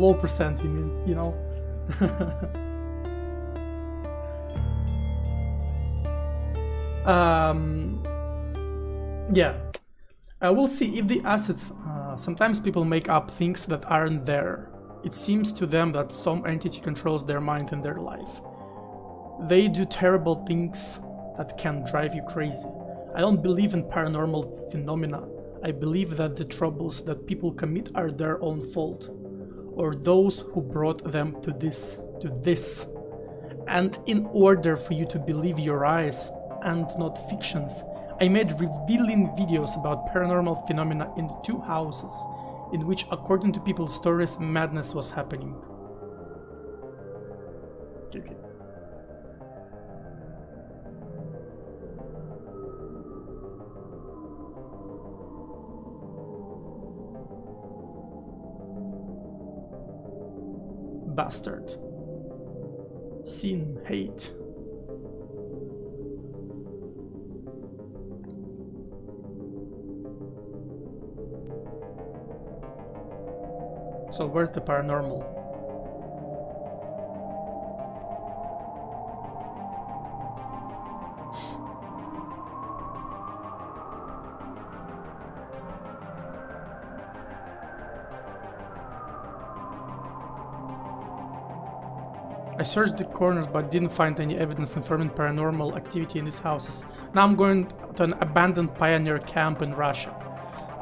low percent, you mean, you know? um, yeah. Uh, we'll see if the assets... Uh, sometimes people make up things that aren't there. It seems to them that some entity controls their mind and their life. They do terrible things that can drive you crazy. I don't believe in paranormal phenomena. I believe that the troubles that people commit are their own fault, or those who brought them to this, to this. And in order for you to believe your eyes and not fictions, I made revealing videos about paranormal phenomena in two houses, in which according to people's stories, madness was happening. Okay. Bastard. Sin, hate. So where's the paranormal? I searched the corners but didn't find any evidence confirming paranormal activity in these houses. Now I'm going to an abandoned pioneer camp in Russia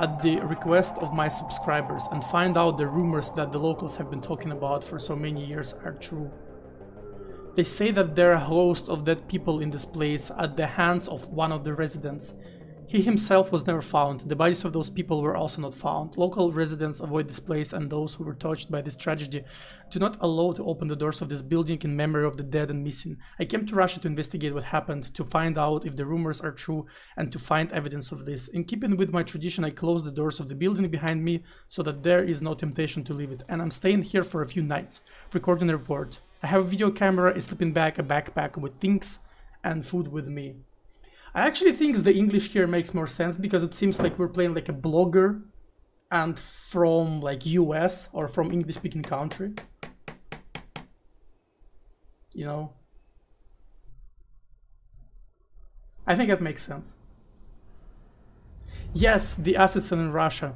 at the request of my subscribers and find out the rumors that the locals have been talking about for so many years are true. They say that there are a host of dead people in this place at the hands of one of the residents. He himself was never found. The bodies of those people were also not found. Local residents avoid this place and those who were touched by this tragedy do not allow to open the doors of this building in memory of the dead and missing. I came to Russia to investigate what happened, to find out if the rumors are true and to find evidence of this. In keeping with my tradition, I closed the doors of the building behind me so that there is no temptation to leave it. And I'm staying here for a few nights, recording a report. I have a video camera, a sleeping bag, a backpack with things and food with me. I actually think the English here makes more sense because it seems like we're playing like a blogger and from like US or from English speaking country. You know? I think that makes sense. Yes, the assets are in Russia.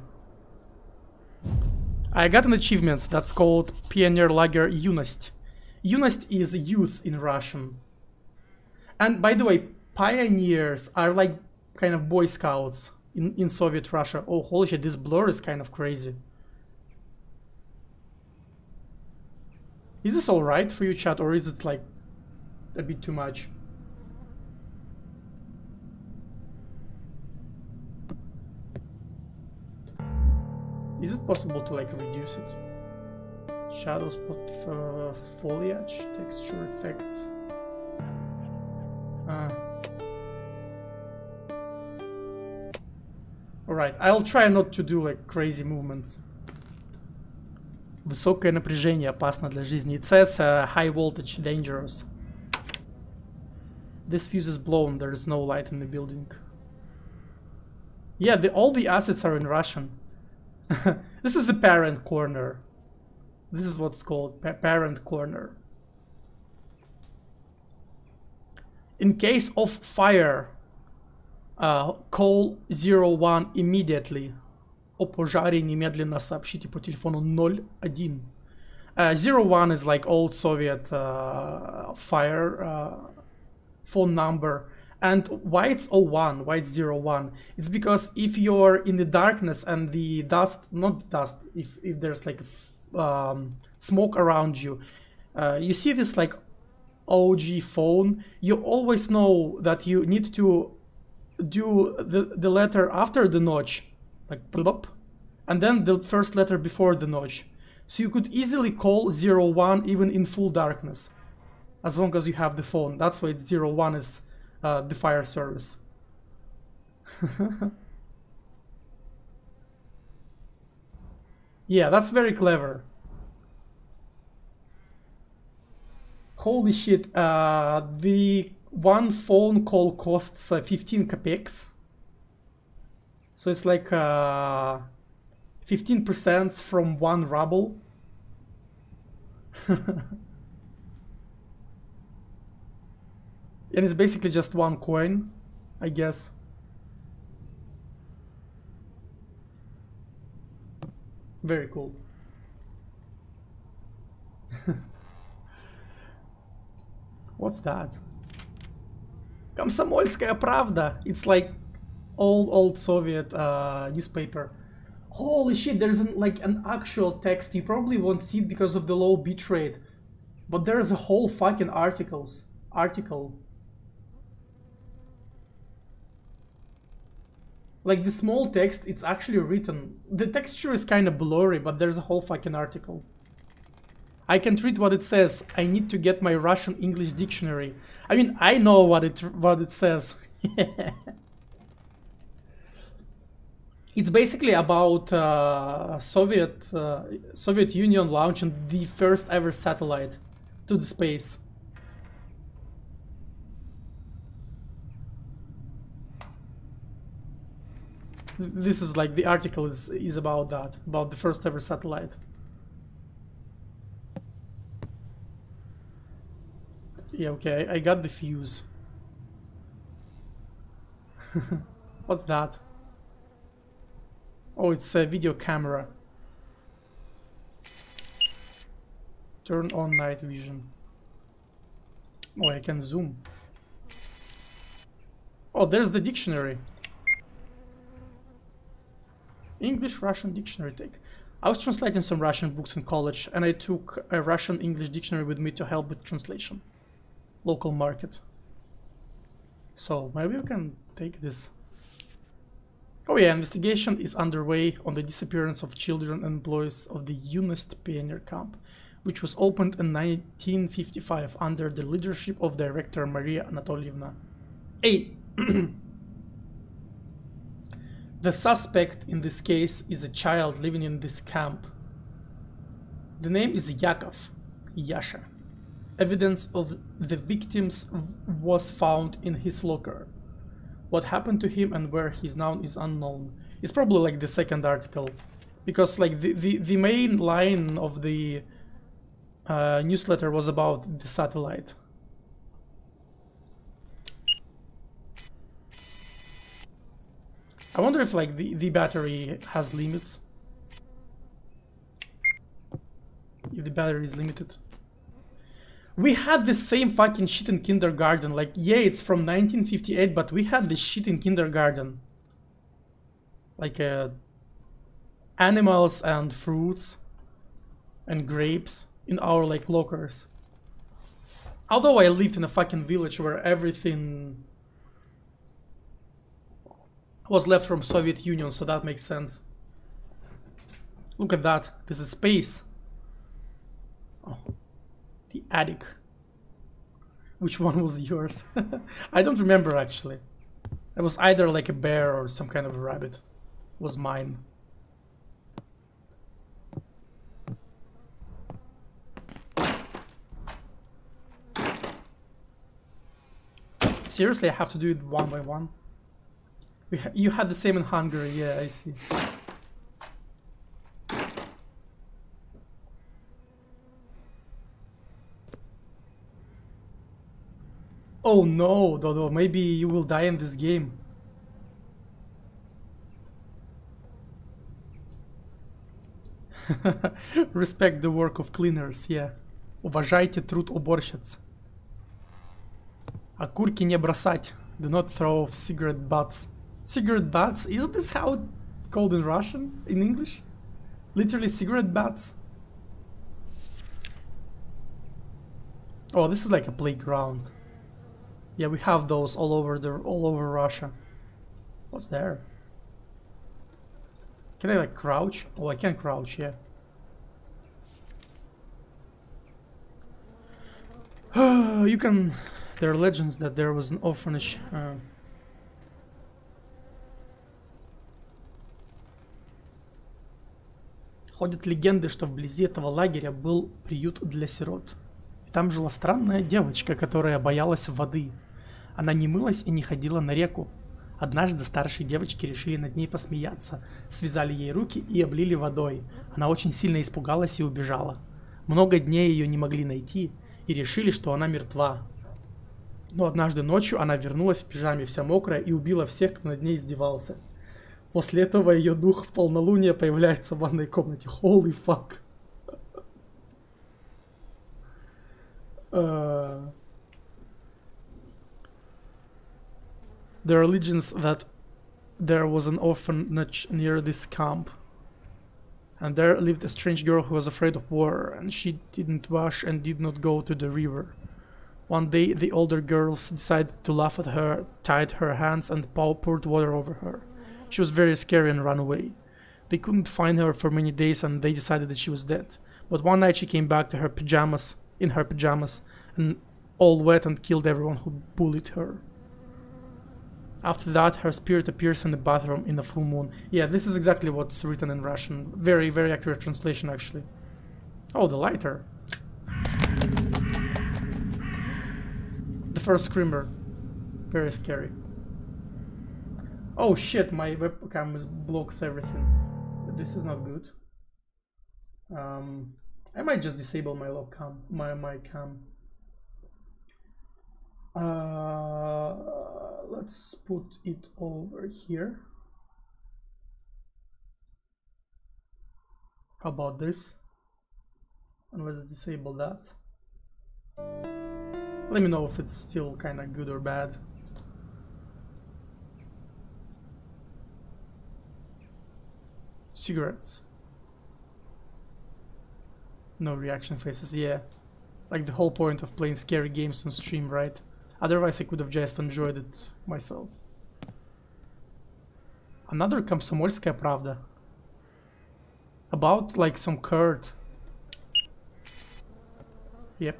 I got an achievement that's called Pioneer Lager Юность. Юность is youth in Russian. And by the way, pioneers are like kind of boy scouts in, in Soviet Russia. Oh, holy shit, this blur is kind of crazy. Is this alright for you, chat, or is it like a bit too much? Is it possible to like reduce it? Shadows, uh, foliage, texture effects. Uh, Alright, I'll try not to do like crazy movements. Высокое напряжение опасно для жизни. It says uh, high voltage dangerous. This fuse is blown, there is no light in the building. Yeah, the, all the assets are in Russian. this is the parent corner. This is what's called pa parent corner. In case of fire, uh, call 01 immediately. О пожаре немедленно сообщите по телефону 01. Uh, 01 is like old Soviet uh, fire uh, phone number. And why it's 01, why it's 01? It's because if you're in the darkness and the dust, not dust, if, if there's like um, smoke around you, uh, you see this like OG phone, you always know that you need to do the, the letter after the notch, like plop, and then the first letter before the notch. So you could easily call 01 even in full darkness, as long as you have the phone. That's why it's 01 is uh, the fire service. yeah, that's very clever. Holy shit, uh, the one phone call costs uh, 15 kopecks. So it's like 15% uh, from one ruble. and it's basically just one coin, I guess. Very cool. What's that? Комсомольская правда. It's like old old Soviet uh, newspaper. Holy shit, there's an, like an actual text. You probably won't see it because of the low bitrate. But there's a whole fucking articles article. Like the small text, it's actually written. The texture is kind of blurry, but there's a whole fucking article. I can't read what it says. I need to get my Russian English dictionary. I mean, I know what it what it says. it's basically about uh, Soviet uh, Soviet Union launching the first ever satellite to the space. This is like the article is is about that, about the first ever satellite. Yeah, okay, I got the fuse. What's that? Oh, it's a video camera. Turn on night vision. Oh, I can zoom. Oh, there's the dictionary. English Russian dictionary take. I was translating some Russian books in college and I took a Russian English dictionary with me to help with translation local market. So maybe we can take this. Oh yeah, investigation is underway on the disappearance of children and employees of the Yunost Pioneer Camp, which was opened in 1955 under the leadership of director Maria Anatolievna. A. the suspect in this case is a child living in this camp. The name is Yakov, Yasha. Evidence of the victims was found in his locker. What happened to him and where he's now is unknown. It's probably like the second article. Because like the, the, the main line of the uh, newsletter was about the satellite. I wonder if like the, the battery has limits. If the battery is limited. We had the same fucking shit in kindergarten. Like, yeah, it's from 1958, but we had this shit in kindergarten. Like, uh, animals and fruits and grapes in our, like, lockers. Although I lived in a fucking village where everything was left from Soviet Union, so that makes sense. Look at that. This is space. Oh the attic. Which one was yours? I don't remember actually. It was either like a bear or some kind of a rabbit. Was mine. Seriously, I have to do it one by one? Ha you had the same in Hungary, yeah, I see. Oh no, Dodo, maybe you will die in this game. Respect the work of cleaners, yeah. Уважайте труд уборщиц. Окурки не бросать. Do not throw cigarette butts. Cigarette butts? Isn't this how it's called in Russian? In English? Literally cigarette butts? Oh, this is like a playground. Yeah, we have those all over the all over Russia. What's there? Can I like crouch? Oh, I can crouch, yeah. you can... There are legends that there was an orphanage. Uh, Ходят легенды, что вблизи этого лагеря был приют для сирот. Там жила странная девочка, которая боялась воды. Она не мылась и не ходила на реку. Однажды старшие девочки решили над ней посмеяться, связали ей руки и облили водой. Она очень сильно испугалась и убежала. Много дней ее не могли найти и решили, что она мертва. Но однажды ночью она вернулась в пижаме вся мокрая и убила всех, кто над ней издевался. После этого ее дух в полнолуние появляется в ванной комнате. Holy fuck. Uh, there are legends that there was an orphanage near this camp. And there lived a strange girl who was afraid of water, and she didn't wash and did not go to the river. One day, the older girls decided to laugh at her, tied her hands, and Paul poured water over her. She was very scary and ran away. They couldn't find her for many days, and they decided that she was dead. But one night she came back to her pajamas, in her pajamas, and all wet and killed everyone who bullied her. After that, her spirit appears in the bathroom in a full moon. Yeah, this is exactly what's written in Russian. Very, very accurate translation, actually. Oh, the lighter. The first screamer. Very scary. Oh shit, my webcam is blocks everything. This is not good. Um, I might just disable my log cam, my, my cam. Uh, let's put it over here. How about this? And let's disable that. Let me know if it's still kind of good or bad. Cigarettes. No reaction faces, yeah. Like the whole point of playing scary games on stream, right? Otherwise I could have just enjoyed it myself. Another Komsomolskaya Pravda. About like some Kurd. Yep.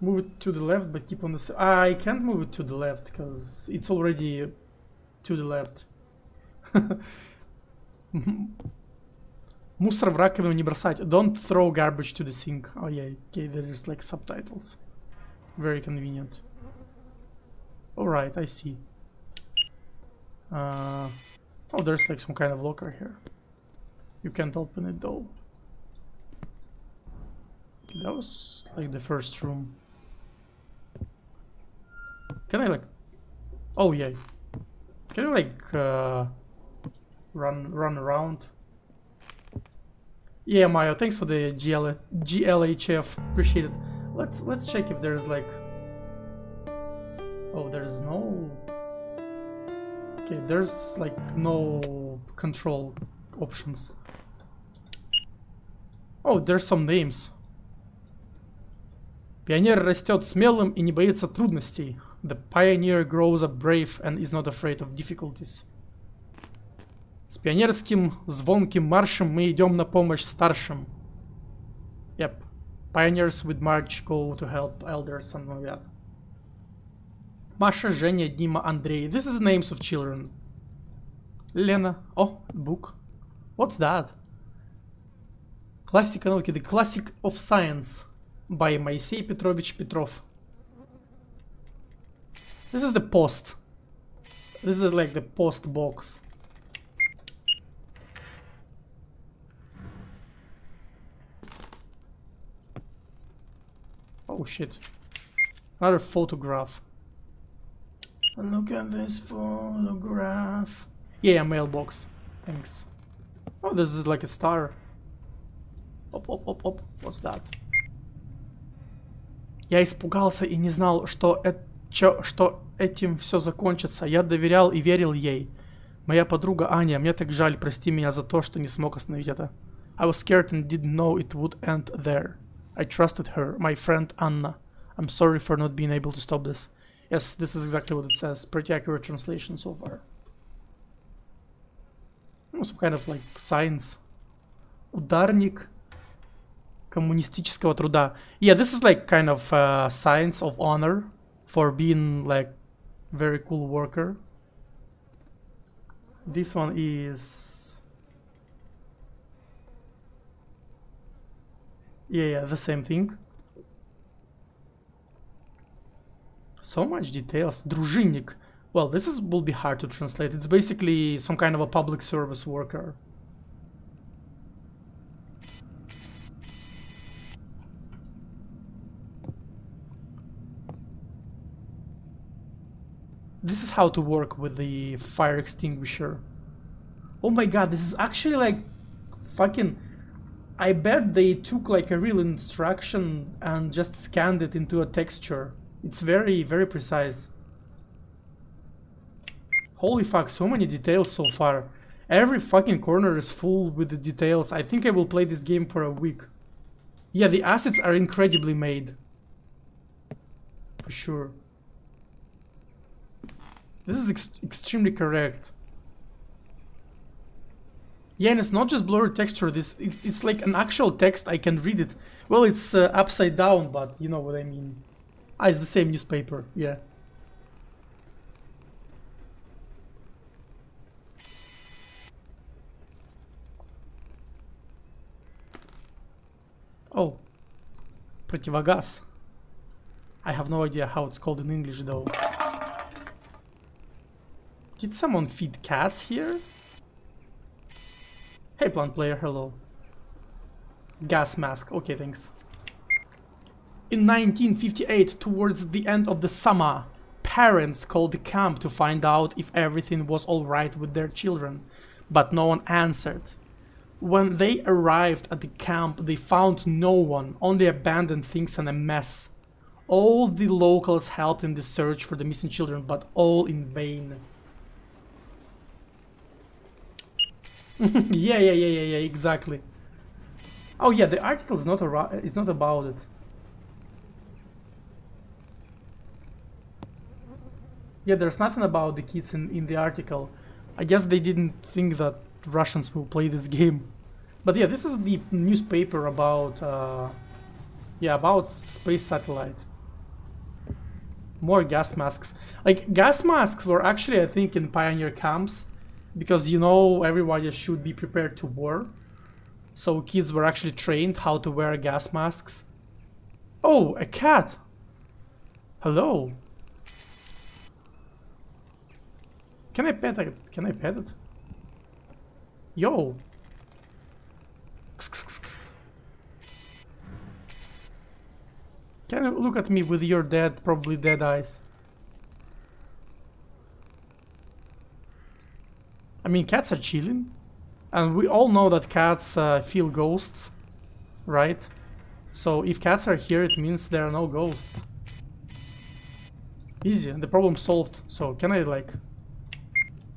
Move it to the left, but keep on the... Ah, I can't move it to the left, because it's already to the left. Мусор в раковину не бросать. Don't throw garbage to the sink. Oh yeah, okay, there is like subtitles. Very convenient. Alright, I see. Uh, oh, there's like some kind of locker here. You can't open it though. That was like the first room. Can I like... Oh yeah. Can I like uh, run run around? Yeah, Mayo, thanks for the GL GLHF. Appreciate it. Let's let's check if there's like Oh, there's no Okay, there's like no control options. Oh, there's some names. Пионер растет смелым и не боится трудностей. The pioneer grows up brave and is not afraid of difficulties. С пионерским звонким маршем мы идем на помощь старшим. Yep. Pioneers with march go to help elders, something like that. Маша, Женя, Дима, Андрей. This is the names of children. Лена. Oh, book. What's that? Классика науки. The Classic of Science by Моисей Петрович Петров. This is the post. This is like the post box. Oh shit. Another photograph. Look at this photograph. Yeah, mailbox. Thanks. Oh, this is like a star. Оп, оп, оп, оп. What's that? Я испугался и не знал, что это чё, что этим все закончится. Я доверял и верил ей. Моя подруга Аня, мне так жаль, прости меня за то, что не смог остановить это. I was scared and didn't know it would end there. I trusted her, my friend Anna. I'm sorry for not being able to stop this. Yes, this is exactly what it says. Pretty accurate translation so far. Some kind of like science. Ударник коммунистического труда. Yeah, this is like kind of uh, science of honor for being like very cool worker. This one is yeah, yeah, the same thing. So much details. Дружинник. Well, this is will be hard to translate. It's basically some kind of a public service worker. This is how to work with the fire extinguisher. Oh my god, this is actually like fucking I bet they took like a real instruction and just scanned it into a texture. It's very, very precise. Holy fuck, so many details so far. Every fucking corner is full with the details. I think I will play this game for a week. Yeah, the assets are incredibly made. For sure. This is ex extremely correct. Yeah, and it's not just blurry texture. This it's, it's like an actual text. I can read it. Well, it's uh, upside down, but you know what I mean. Ah, it's the same newspaper. Yeah. Oh, противогаз. I have no idea how it's called in English though. Did someone feed cats here? Hey, plant player, hello. Gas mask, okay, thanks. In 1958, towards the end of the summer, parents called the camp to find out if everything was alright with their children, but no one answered. When they arrived at the camp, they found no one, only abandoned things and a mess. All the locals helped in the search for the missing children, but all in vain. yeah, yeah, yeah, yeah, yeah, exactly. Oh yeah, the article is not a is not about it. Yeah, there's nothing about the kids in, in the article. I guess they didn't think that Russians will play this game. But yeah, this is the newspaper about uh, yeah about space satellite. More gas masks. Like gas masks were actually I think in pioneer camps because you know everybody should be prepared to war. So kids were actually trained how to wear gas masks. Oh, a cat! Hello. Can I pet it? Can I pet it? Yo. Can you look at me with your dead, probably dead eyes? I mean, cats are chilling. And we all know that cats uh, feel ghosts, right? So if cats are here, it means there are no ghosts. Easy, the problem solved. So can I like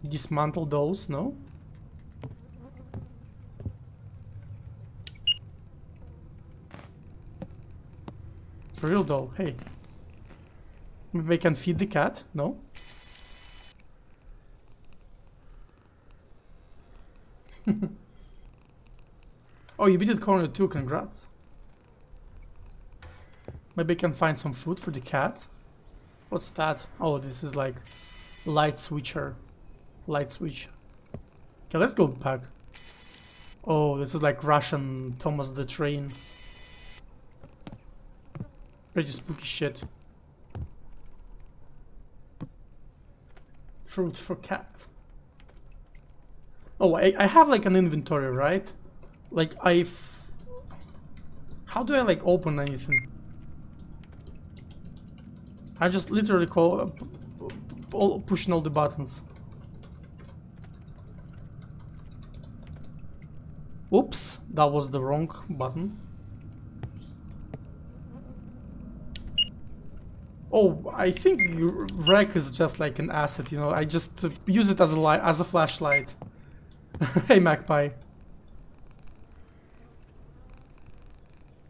dismantle those? No? For real though, hey. Maybe I can feed the cat? No? oh, you beat the corner too, congrats. Maybe I can find some food for the cat. What's that? Oh, this is like light switcher. Light switch. Okay, let's go back. Oh, this is like Russian Thomas the Train. Pretty spooky shit. Fruit for cat. Oh, I, I have like an inventory, right? Like I... How do I like open anything? I just literally call uh, all, pushing all the buttons. Oops, that was the wrong button. Oh, I think Rec is just like an asset, you know. I just uh, use it as a light, as a flashlight. hey, Magpie.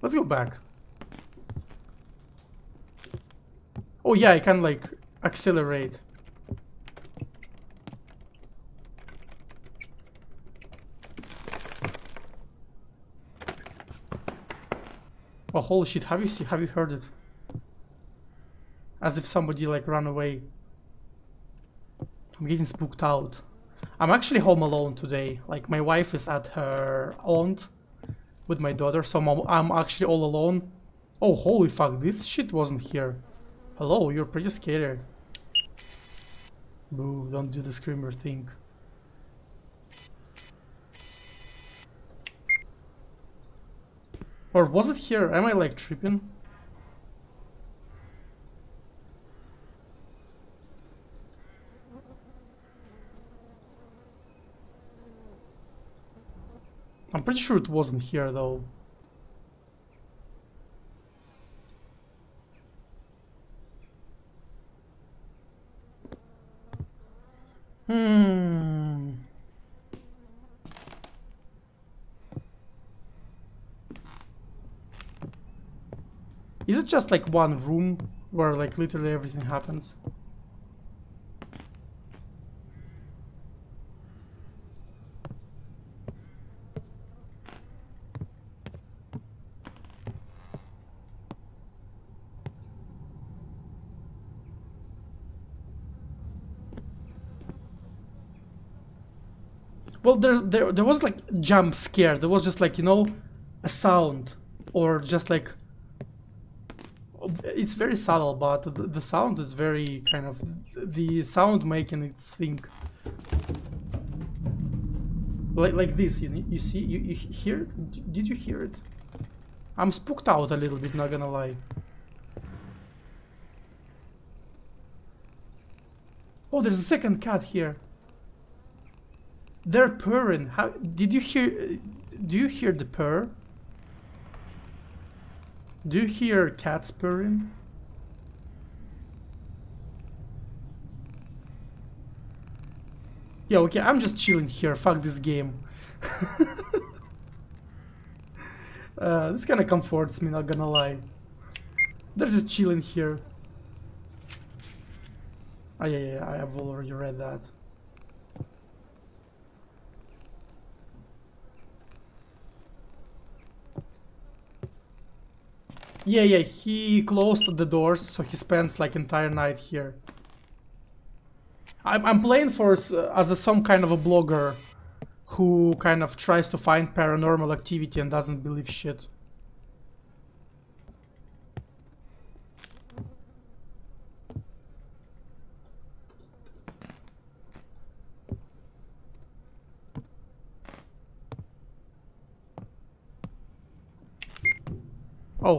Let's go back. Oh yeah, I can like accelerate. Oh holy shit, have you see have you heard it? As if somebody like ran away. I'm getting spooked out. I'm actually home alone today. Like my wife is at her aunt with my daughter, so I'm, I'm actually all alone. Oh, holy fuck, this shit wasn't here. Hello, you're pretty scary. Boo, don't do the screamer thing. Or was it here? Am I like tripping? I'm pretty sure it wasn't here though. Hmm. Is it just like one room where like literally everything happens? Well, there, there, there was like jump scare. There was just like you know, a sound, or just like. It's very subtle, but the, the sound is very kind of the sound making it think. Like like this, you you see, you, you hear it? Did you hear it? I'm spooked out a little bit, not gonna lie. Oh, there's a second cat here. They're purring. How did you hear? Do you hear the purr? Do you hear cats purring? Yeah, okay, I'm just chilling here. Fuck this game. uh, this kind of comforts me, not gonna lie. They're just chilling here. Oh yeah, yeah, I have already read that. Yeah, yeah, he closed the doors, so he spends like entire night here. I'm, I'm playing for as a, some kind of a blogger who kind of tries to find paranormal activity and doesn't believe shit. Oh,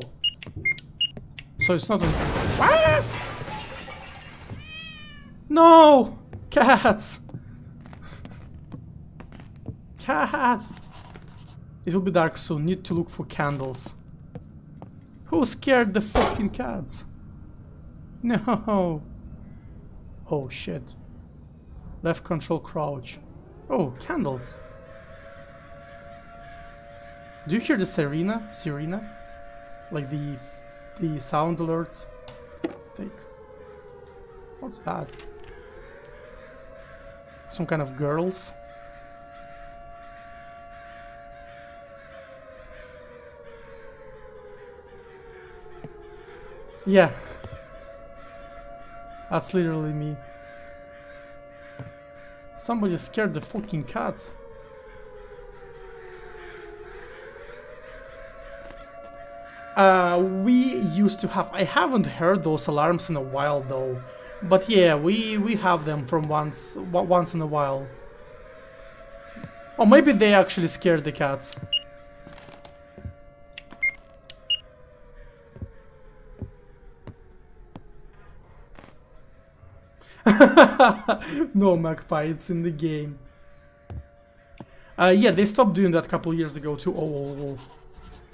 so it's not a... No! Cats! Cats! It will be dark soon, need to look for candles. Who scared the fucking cats? No! Oh shit. Left control crouch. Oh, candles. Do you hear the sirena? Sirena? Like the the sound alerts. Take. What's that? Some kind of girls? Yeah. That's literally me. Somebody scared the fucking cats. Uh, we used to have. I haven't heard those alarms in a while though, but yeah, we we have them from once once in a while. Or maybe they actually scared the cats. no, Magpie, it's in the game. Uh, yeah, they stopped doing that a couple years ago too. Oh, oh, oh.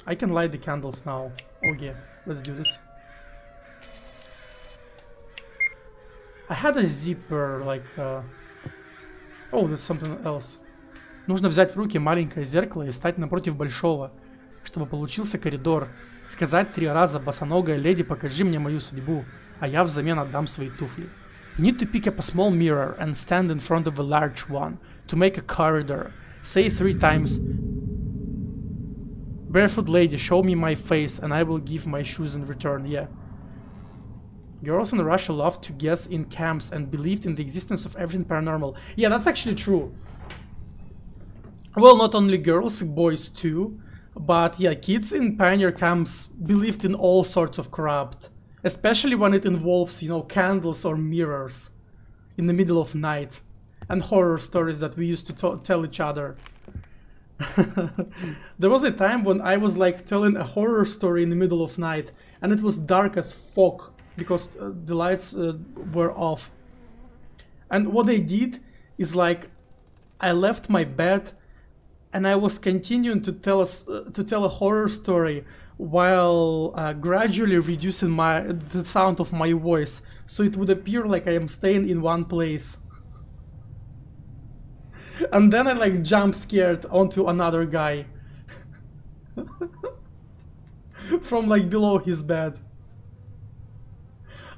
I can light the candles now. Okay, let's do this. I had a zipper, like... Uh... Oh, there's something else. Нужно взять в руки маленькое зеркало и стать напротив большого, чтобы получился коридор. Сказать три раза «Босоногая леди, покажи мне мою судьбу», а я взамен отдам свои туфли. You need to pick up a small mirror and stand in front of a large one to make a corridor. Say three times Barefoot lady, show me my face and I will give my shoes in return, yeah. Girls in Russia loved to guess in camps and believed in the existence of everything paranormal. Yeah, that's actually true. Well, not only girls, boys too. But yeah, kids in pioneer camps believed in all sorts of crap. Especially when it involves, you know, candles or mirrors in the middle of night and horror stories that we used to tell each other. there was a time when I was like telling a horror story in the middle of night and it was dark as fuck because uh, the lights uh, were off. And what I did is like I left my bed and I was continuing to tell us uh, to tell a horror story while uh, gradually reducing my the sound of my voice so it would appear like I am staying in one place. and then I like jump scared onto another guy from like below his bed.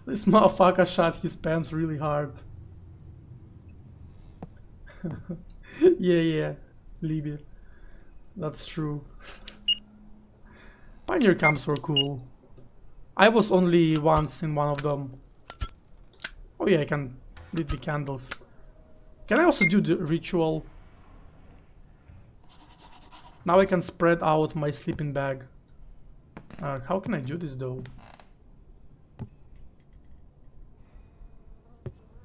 This motherfucker shot his pants really hard. yeah, yeah, Libby. That's true. Pioneer camps were cool. I was only once in one of them. Oh yeah, I can lit the candles. Can I also do the ritual? Now I can spread out my sleeping bag. Uh, how can I do this though?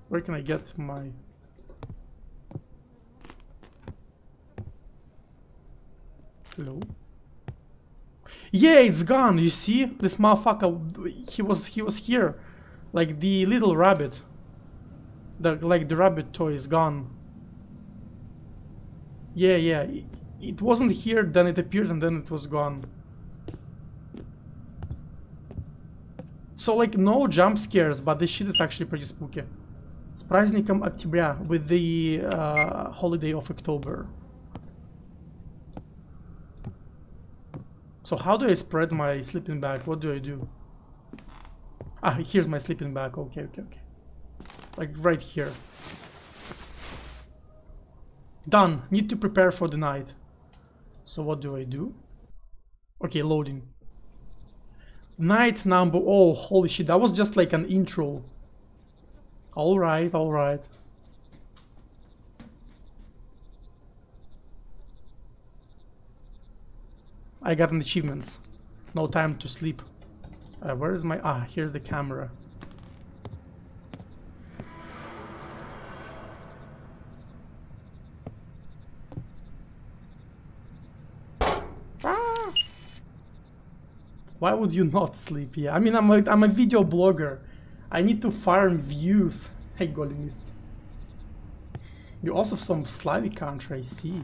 Where can I get my... Hello? Yeah, it's gone. You see, this motherfucker. He was he was here, like the little rabbit. The like the rabbit toy is gone. Yeah, yeah. It, it wasn't here, then it appeared, and then it was gone. So like no jump scares, but this shit is actually pretty spooky. С праздником октября, with the uh, holiday of October. So how do I spread my sleeping bag? What do I do? Ah, here's my sleeping bag. Okay, okay, okay. Like right here. Done. Need to prepare for the night. So what do I do? Okay, loading. Night number... Oh, holy shit. That was just like an intro. Alright, alright. I got an achievement. No time to sleep. Uh, where is my... Ah, here's the camera. Why would you not sleep? Yeah, I mean, I'm a, I'm a video blogger. I need to farm views. Hey, Golemist. You're also from Slavic country, I see.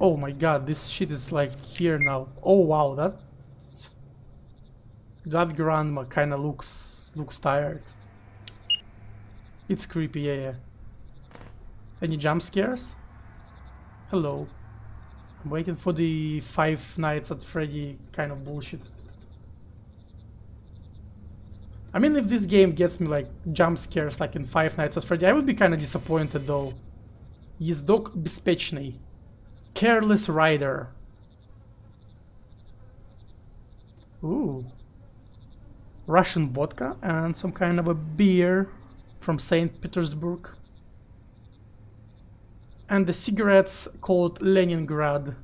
Oh my god, this shit is like here now. Oh wow, that that grandma kind of looks looks tired. It's creepy, yeah, yeah. Any jump scares? Hello. I'm waiting for the Five Nights at Freddy kind of bullshit. I mean, if this game gets me like jump scares like in Five Nights at Freddy, I would be kind of disappointed though. Ездок беспечный. Careless Rider. Ooh. Russian vodka and some kind of a beer from St. Petersburg. And the cigarettes called Leningrad,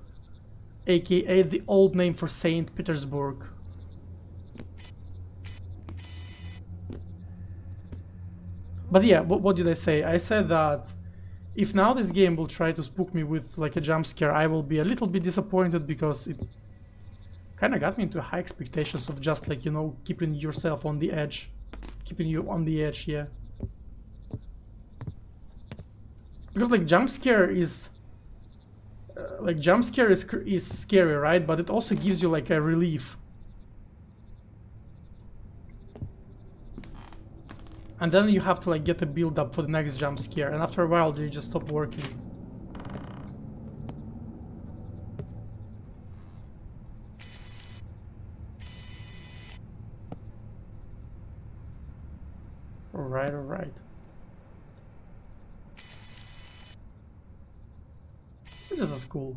aka the old name for St. Petersburg. But yeah, what, what did I say? I said that if now this game will try to spook me with like a jump scare, I will be a little bit disappointed because it kind of got me into high expectations of just like, you know, keeping yourself on the edge. Keeping you on the edge, yeah. Because like jump scare is... Uh, like jump scare is, is scary, right? But it also gives you like a relief. And then you have to like get a build up for the next jump scare and after a while they just stop working. Alright, alright. This is cool.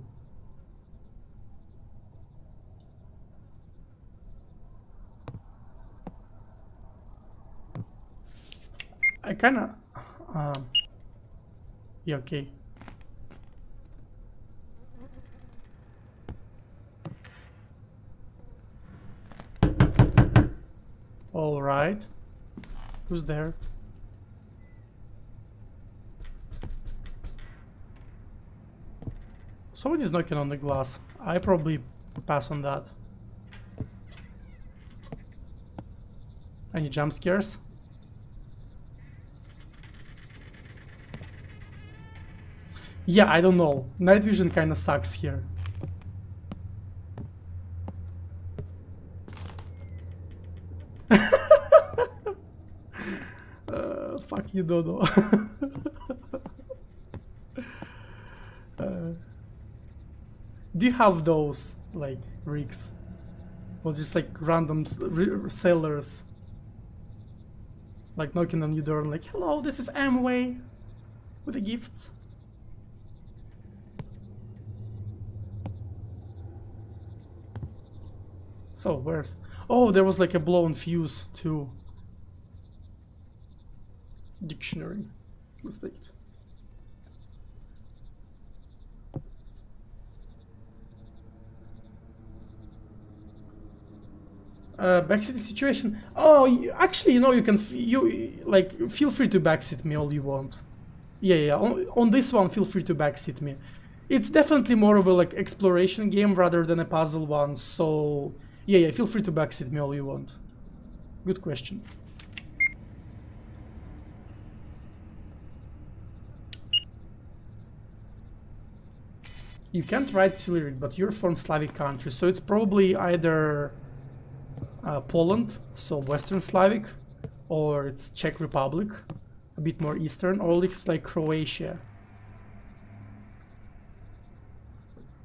I kinda... Um, yeah, okay. All right. Who's there? Somebody's knocking on the glass. I probably pass on that. Any jump scares? Yeah, I don't know. Night vision kinda sucks here. uh, fuck you, Dodo. uh, do you have those, like, rigs? Or just like random sellers? Like knocking on your door and like, hello, this is Amway with the gifts. So, where's... Oh, there was like a blown fuse too. Dictionary. Let's take it. Uh, backseating situation. Oh, you, actually, you know, you can you like feel free to backseat me all you want. Yeah, yeah. On, on this one, feel free to backseat me. It's definitely more of a like exploration game rather than a puzzle one. So yeah, yeah. Feel free to backseat me all you want. Good question. You can't write Cyrillic, but you're from Slavic countries, so it's probably either uh, Poland, so Western Slavic, or it's Czech Republic, a bit more Eastern, or it's like Croatia.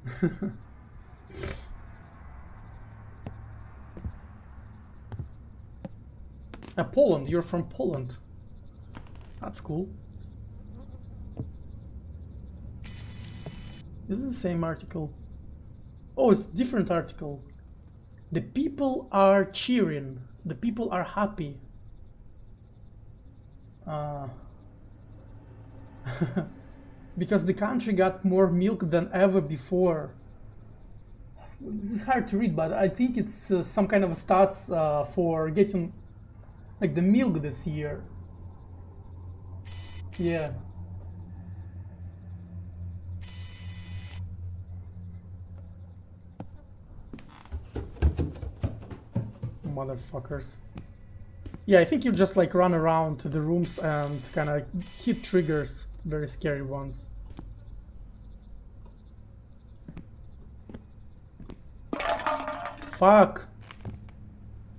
uh, Poland, you're from Poland. That's cool. Is it the same article? Oh, it's different article. The people are cheering. The people are happy. Uh, because the country got more milk than ever before. This is hard to read, but I think it's uh, some kind of stats uh, for getting like the milk this year. Yeah. Motherfuckers. Yeah, I think you just like run around the rooms and kind of hit triggers, very scary ones. Fuck.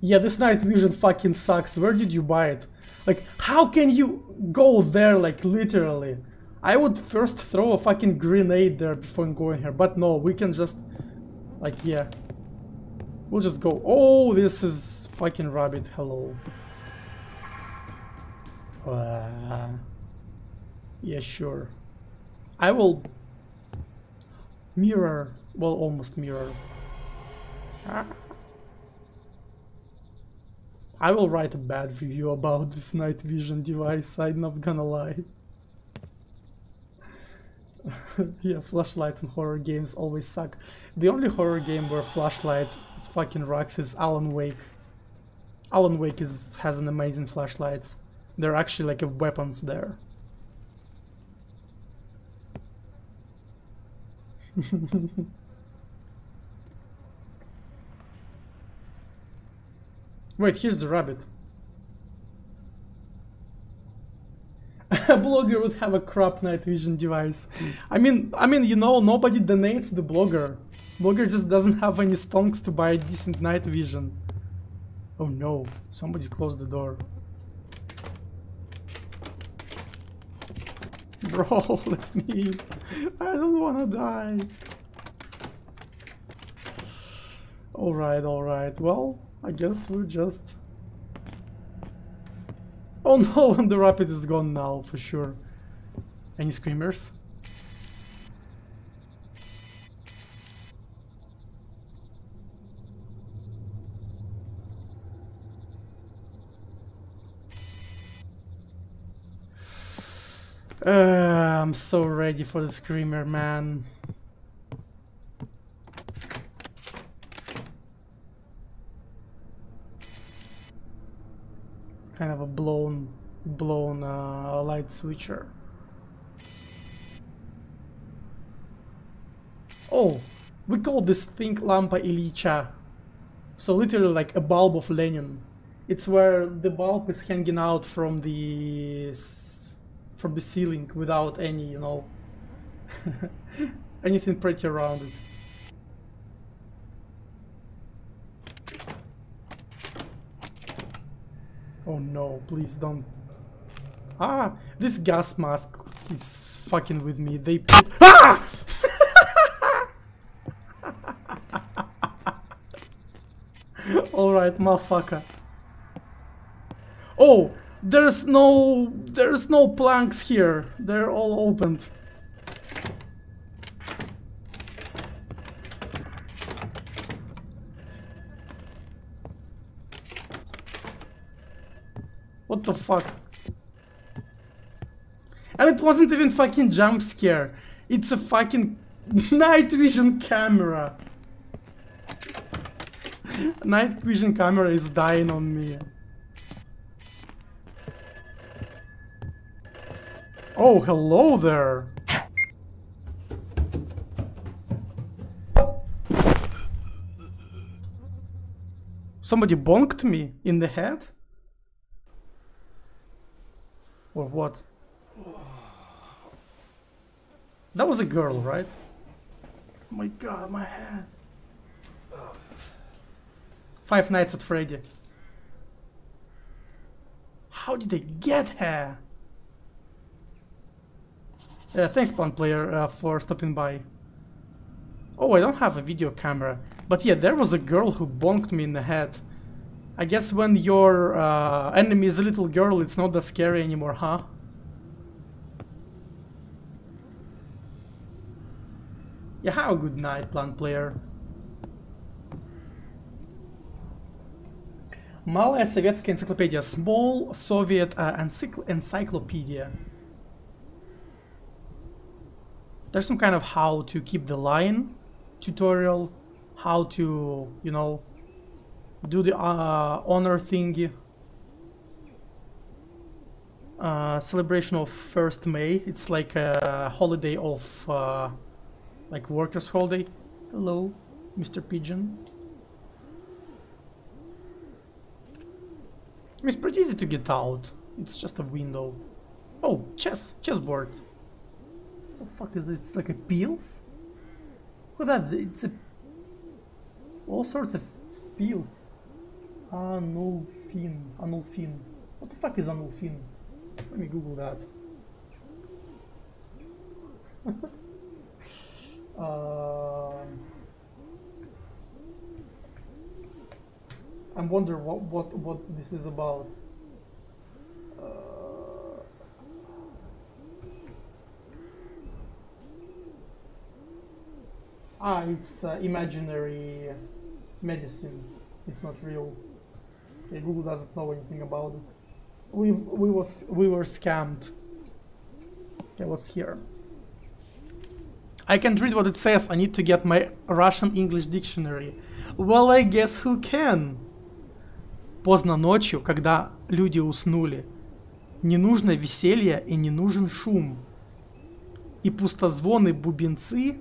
Yeah, this night vision fucking sucks. Where did you buy it? Like, how can you go there, like, literally? I would first throw a fucking grenade there before going here, but no, we can just, like, yeah. We'll just go. Oh, this is fucking rabbit. Hello. Uh, yeah, sure. I will mirror. Well, almost mirror. I will write a bad review about this night vision device, I'm not gonna lie. yeah, flashlights and horror games always suck. The only horror game where flashlight fucking rocks is Alan Wake. Alan Wake is has an amazing flashlights. They're actually like a weapons there. Wait, here's the rabbit. a blogger would have a crap night vision device. I mean, I mean, you know, nobody donates the blogger. Blogger just doesn't have any stonks to buy decent night vision. Oh no, somebody closed the door. Bro, let me. I don't wanna die. Alright, alright. Well, I guess we're just Oh no, the rapid is gone now, for sure. Any screamers? Uh, I'm so ready for the screamer, man. Kind of a blown, blown uh, light switcher. Oh, we call this thing Lampa Ilicha. So literally like a bulb of Lenin. It's where the bulb is hanging out from the from the ceiling without any, you know, anything pretty around it. Oh no, please don't. Ah, this gas mask is fucking with me. They put. Ah! Alright, motherfucker. Oh, there's no... There's no planks here. They're all opened. The fuck? And it wasn't even fucking jump scare. It's a fucking night vision camera. Night vision camera is dying on me. Oh, hello there. Somebody bonked me in the head? Or what? That was a girl, right? Oh my god, my head. Five Nights at Freddy. How did they get here? Uh, thanks, Plant Player, uh, for stopping by. Oh, I don't have a video camera. But yeah, there was a girl who bonked me in the head. I guess when your uh, enemy is a little girl, it's not that scary anymore, huh? Yeah, have a good night, Plant Player. Малая советская энциклопедия. Small Soviet uh, encyclopedia. There's some kind of how to keep the line tutorial, how to, you know, do the uh, honor thingy. Uh, celebration of 1st May. It's like a holiday of, uh, like workers' holiday. Hello, Mr. Pigeon. It's pretty easy to get out. It's just a window. Oh, chess, chessboard. What the fuck is it? It's like a peels? What that? It's a all sorts of peels. Anulfin, Anulfin. What the fuck is Anulfin? Let me Google that. uh, I'm wondering what what what this is about. Uh, ah, it's uh, imaginary medicine. It's not real. Okay, Google doesn't know anything about it. We we was we were scammed. Okay, what's here? I can't read what it says. I need to get my Russian English dictionary. Well, I guess who can? Поздно ночью, когда люди уснули, не нужно веселье и не нужен шум. И пустозвоны бубенцы,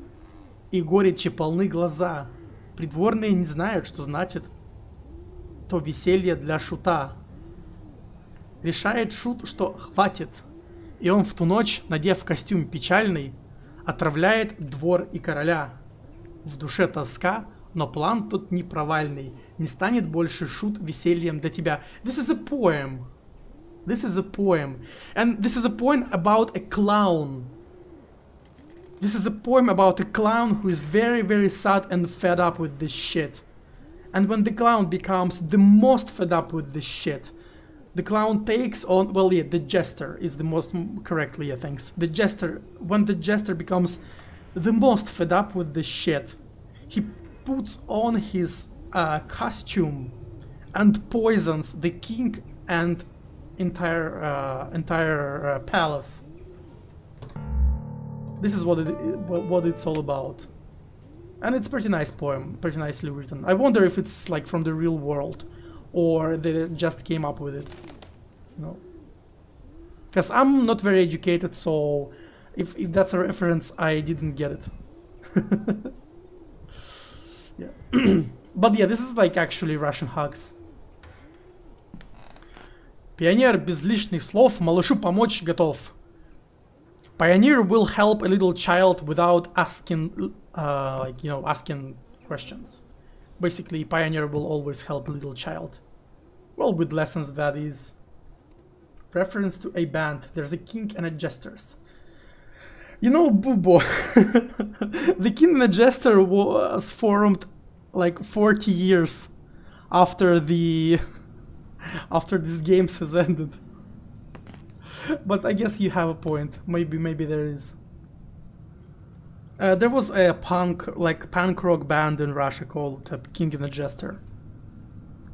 и горечи полны глаза. Придворные не знают, что значит то веселье для шута. Решает шут, что хватит. И он в ту ночь, надев костюм печальный, отравляет двор и короля. В душе тоска, но план тут не провальный. Не станет больше шут весельем для тебя. This is a poem. This is a poem. And this is a poem about a clown. This is a poem about a clown who is very, very sad and fed up with this shit. And when the clown becomes the most fed up with this shit, the clown takes on, well, yeah, the jester is the most correctly, I think. The jester, when the jester becomes the most fed up with this shit, he puts on his uh, costume and poisons the king and entire uh, entire uh, palace. This is what it what it's all about, and it's pretty nice poem, pretty nicely written. I wonder if it's like from the real world, or they just came up with it. you know. Because I'm not very educated, so if, if that's a reference, I didn't get it. yeah. but yeah, this is like actually Russian hugs. Пионер без лишних слов малышу помочь готов. Pioneer will help a little child without asking, uh, like, you know, asking questions. Basically, Pioneer will always help a little child. Well, with lessons that is. Reference to a band. There's a king and a jesters. You know, Bubo, the king and the jester was formed like 40 years after the after this game has ended. but I guess you have a point. Maybe, maybe there is. Uh, there was a punk, like punk rock band in Russia called uh, King and the Jester.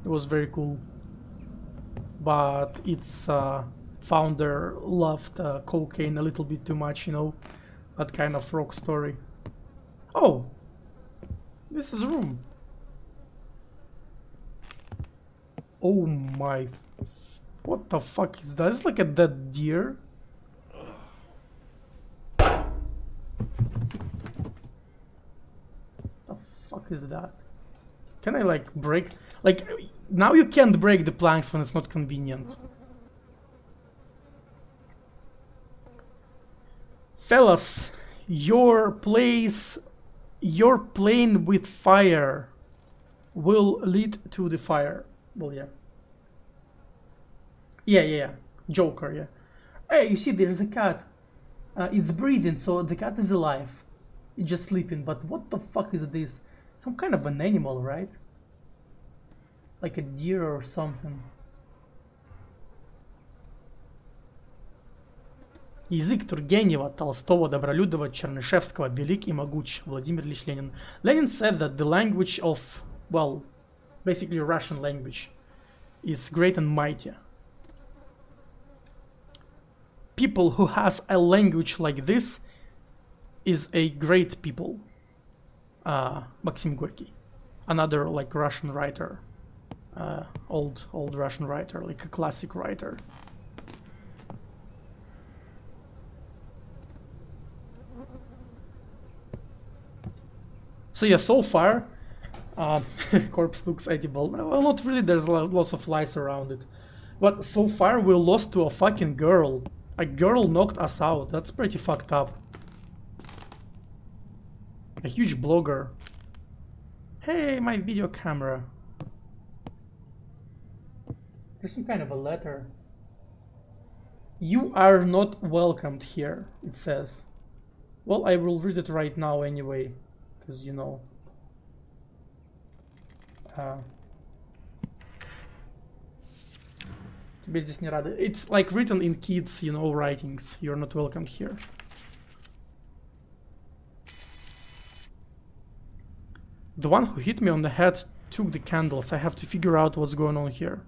It was very cool. But its uh, founder loved uh, cocaine a little bit too much, you know, that kind of rock story. Oh, this is room. Oh my what the fuck is that? It's like a dead deer. The fuck is that? Can I like break? Like, now you can't break the planks when it's not convenient. Fellas, your place, your plane with fire will lead to the fire. Well, yeah. Yeah, yeah, yeah. Joker, yeah. Hey, you see, there's a cat. Uh, it's breathing, so the cat is alive. It's just sleeping, but what the fuck is this? Some kind of an animal, right? Like a deer or something. Язык Тургенева, Толстого, Добролюбова, Чернышевского, Велик и Могуч, Владимир Ильич Ленин. Lenin said that the language of, well, basically Russian language, is great and mighty people who has a language like this is a great people. Uh, Maxim Gorky, another like Russian writer, uh, old old Russian writer, like a classic writer. So yeah, so far, uh, corpse looks edible. Well, not really. There's lots of lights around it, but so far we lost to a fucking girl. A girl knocked us out. That's pretty fucked up. A huge blogger. Hey, my video camera. There's some kind of a letter. You are not welcomed here, it says. Well, I will read it right now anyway, because you know. Uh, тебе здесь не рады. It's like written in kids, you know, writings. You're not welcome here. The one who hit me on the head took the candles. I have to figure out what's going on here.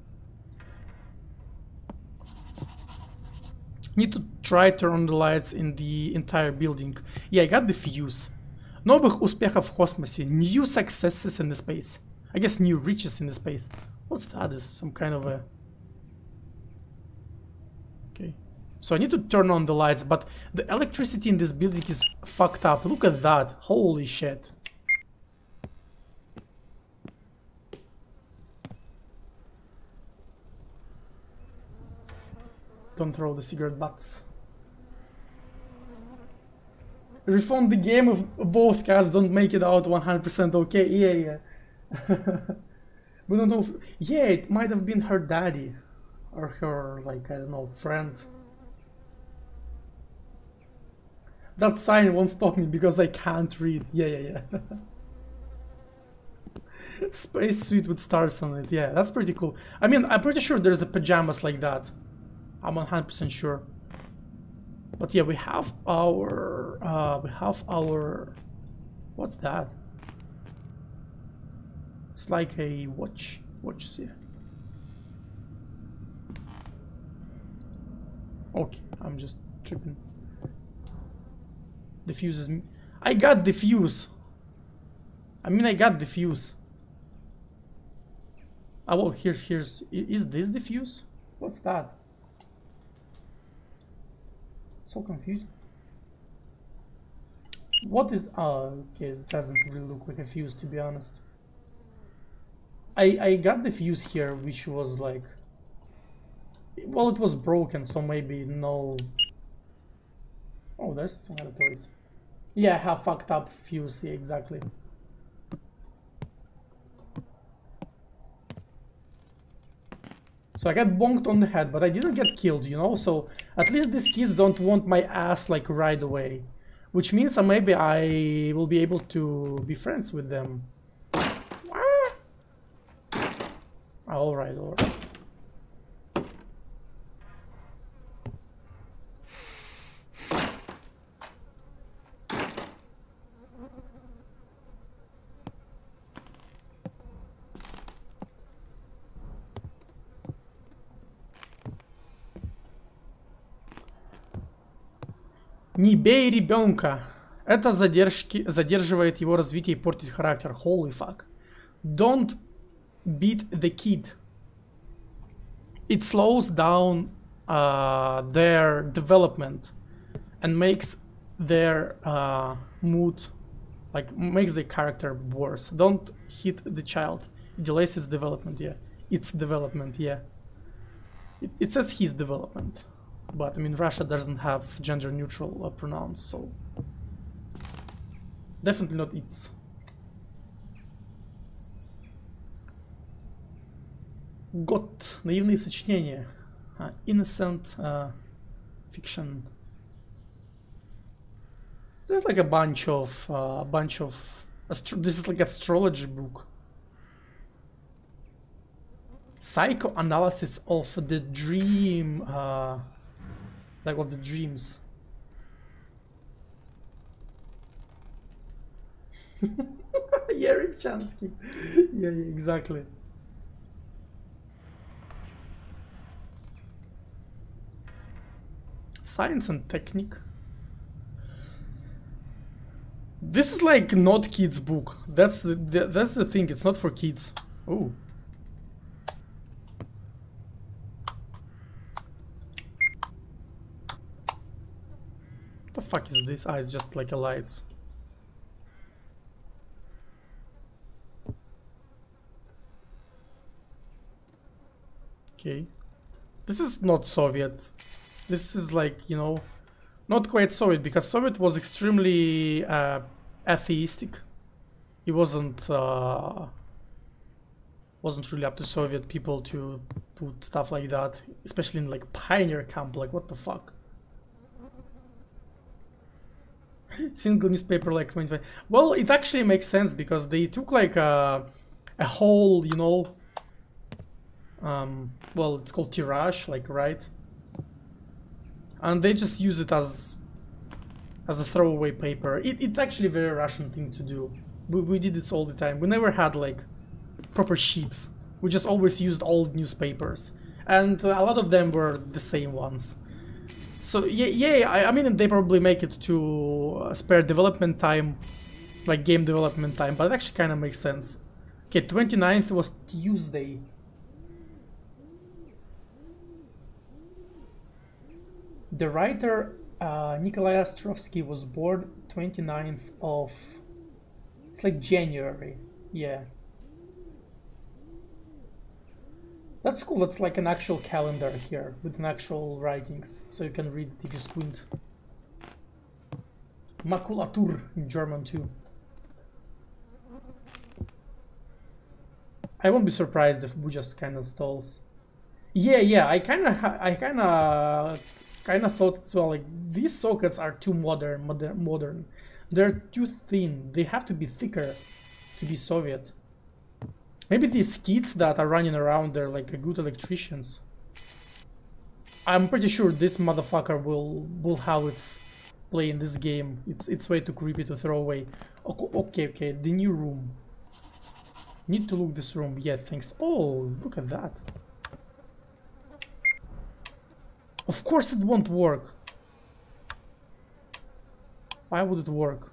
Need to try turn on the lights in the entire building. Yeah, I got the fuse. Новых успехов в космосе. New successes in the space. I guess new riches in the space. What's that? Is some kind of a So I need to turn on the lights, but the electricity in this building is fucked up. Look at that. Holy shit. Don't throw the cigarette butts. Refund the game if both cats don't make it out 100% okay. Yeah, yeah. we don't know if... Yeah, it might have been her daddy. Or her, like, I don't know, friend. That sign won't stop me because I can't read. Yeah, yeah, yeah. Space suit with stars on it. Yeah, that's pretty cool. I mean, I'm pretty sure there's a pajamas like that. I'm 100% sure. But yeah, we have our... Uh, we have our... What's that? It's like a watch. Watch, see. Okay, I'm just tripping. Fuse is... I got the fuse. I mean, I got the fuse. Oh, ah, well, here, here's... Is this the fuse? What's that? So confusing. What is... Oh, okay, it doesn't really look like a fuse, to be honest. I, I got the fuse here, which was like... Well, it was broken, so maybe no... Oh, there's some other toys. Yeah, I have fucked up fuse, yeah, exactly. So I got bonked on the head, but I didn't get killed, you know? So at least these kids don't want my ass like right away. Which means that maybe I will be able to be friends with them. Alright, alright. Не бей ребенка. Это задержки, задерживает его развитие и портит характер. Holy fuck. Don't beat the kid. It slows down uh, their development and makes their uh, mood, like makes the character worse. Don't hit the child. It delays its development, yeah. Its development, yeah. It, it says his development. But I mean, Russia doesn't have gender neutral uh, pronouns, so definitely not its. Год. Наивные сочинения. Uh, innocent uh, fiction. There's like a bunch of a uh, bunch of this is like astrology book. Psychoanalysis of the dream uh, like of the dreams. yeah, Ripchansky. yeah, yeah, exactly. Science and technique. This is like not kids book. That's the, the that's the thing. It's not for kids. Oh. What the fuck is this? Ah, it's just like a lights. Okay. This is not Soviet. This is like, you know, not quite Soviet because Soviet was extremely uh, atheistic. It wasn't uh, wasn't really up to Soviet people to put stuff like that, especially in like pioneer camp. Like, what the fuck? Single newspaper like 25 well it actually makes sense because they took like a, a whole you know um, well it's called tirage like right? And they just use it as as a throwaway paper. It, it's actually a very russian thing to do. We, we did this all the time. We never had like proper sheets. We just always used old newspapers. And a lot of them were the same ones so yeah, yeah I, I mean they probably make it to spare development time, like game development time, but it actually kind of makes sense. Okay, 29th was Tuesday. The writer uh, Nikolai Ostrovsky was born 29th of... It's like January, yeah. That's cool, that's like an actual calendar here with an actual writings, so you can read if you squint. Makulatur in German too. I won't be surprised if we just kind of stalls. Yeah, yeah, I kind of, I kind of, kind of thought as well. Like these sockets are too modern, modern, modern. They're too thin. They have to be thicker to be Soviet. Maybe these kids that are running around, they're like good electricians. I'm pretty sure this motherfucker will will have its play in this game. It's it's way too creepy to throw away. Okay, okay, the new room. Need to look this room. Yeah, thanks. Oh, look at that. Of course it won't work. Why would it work?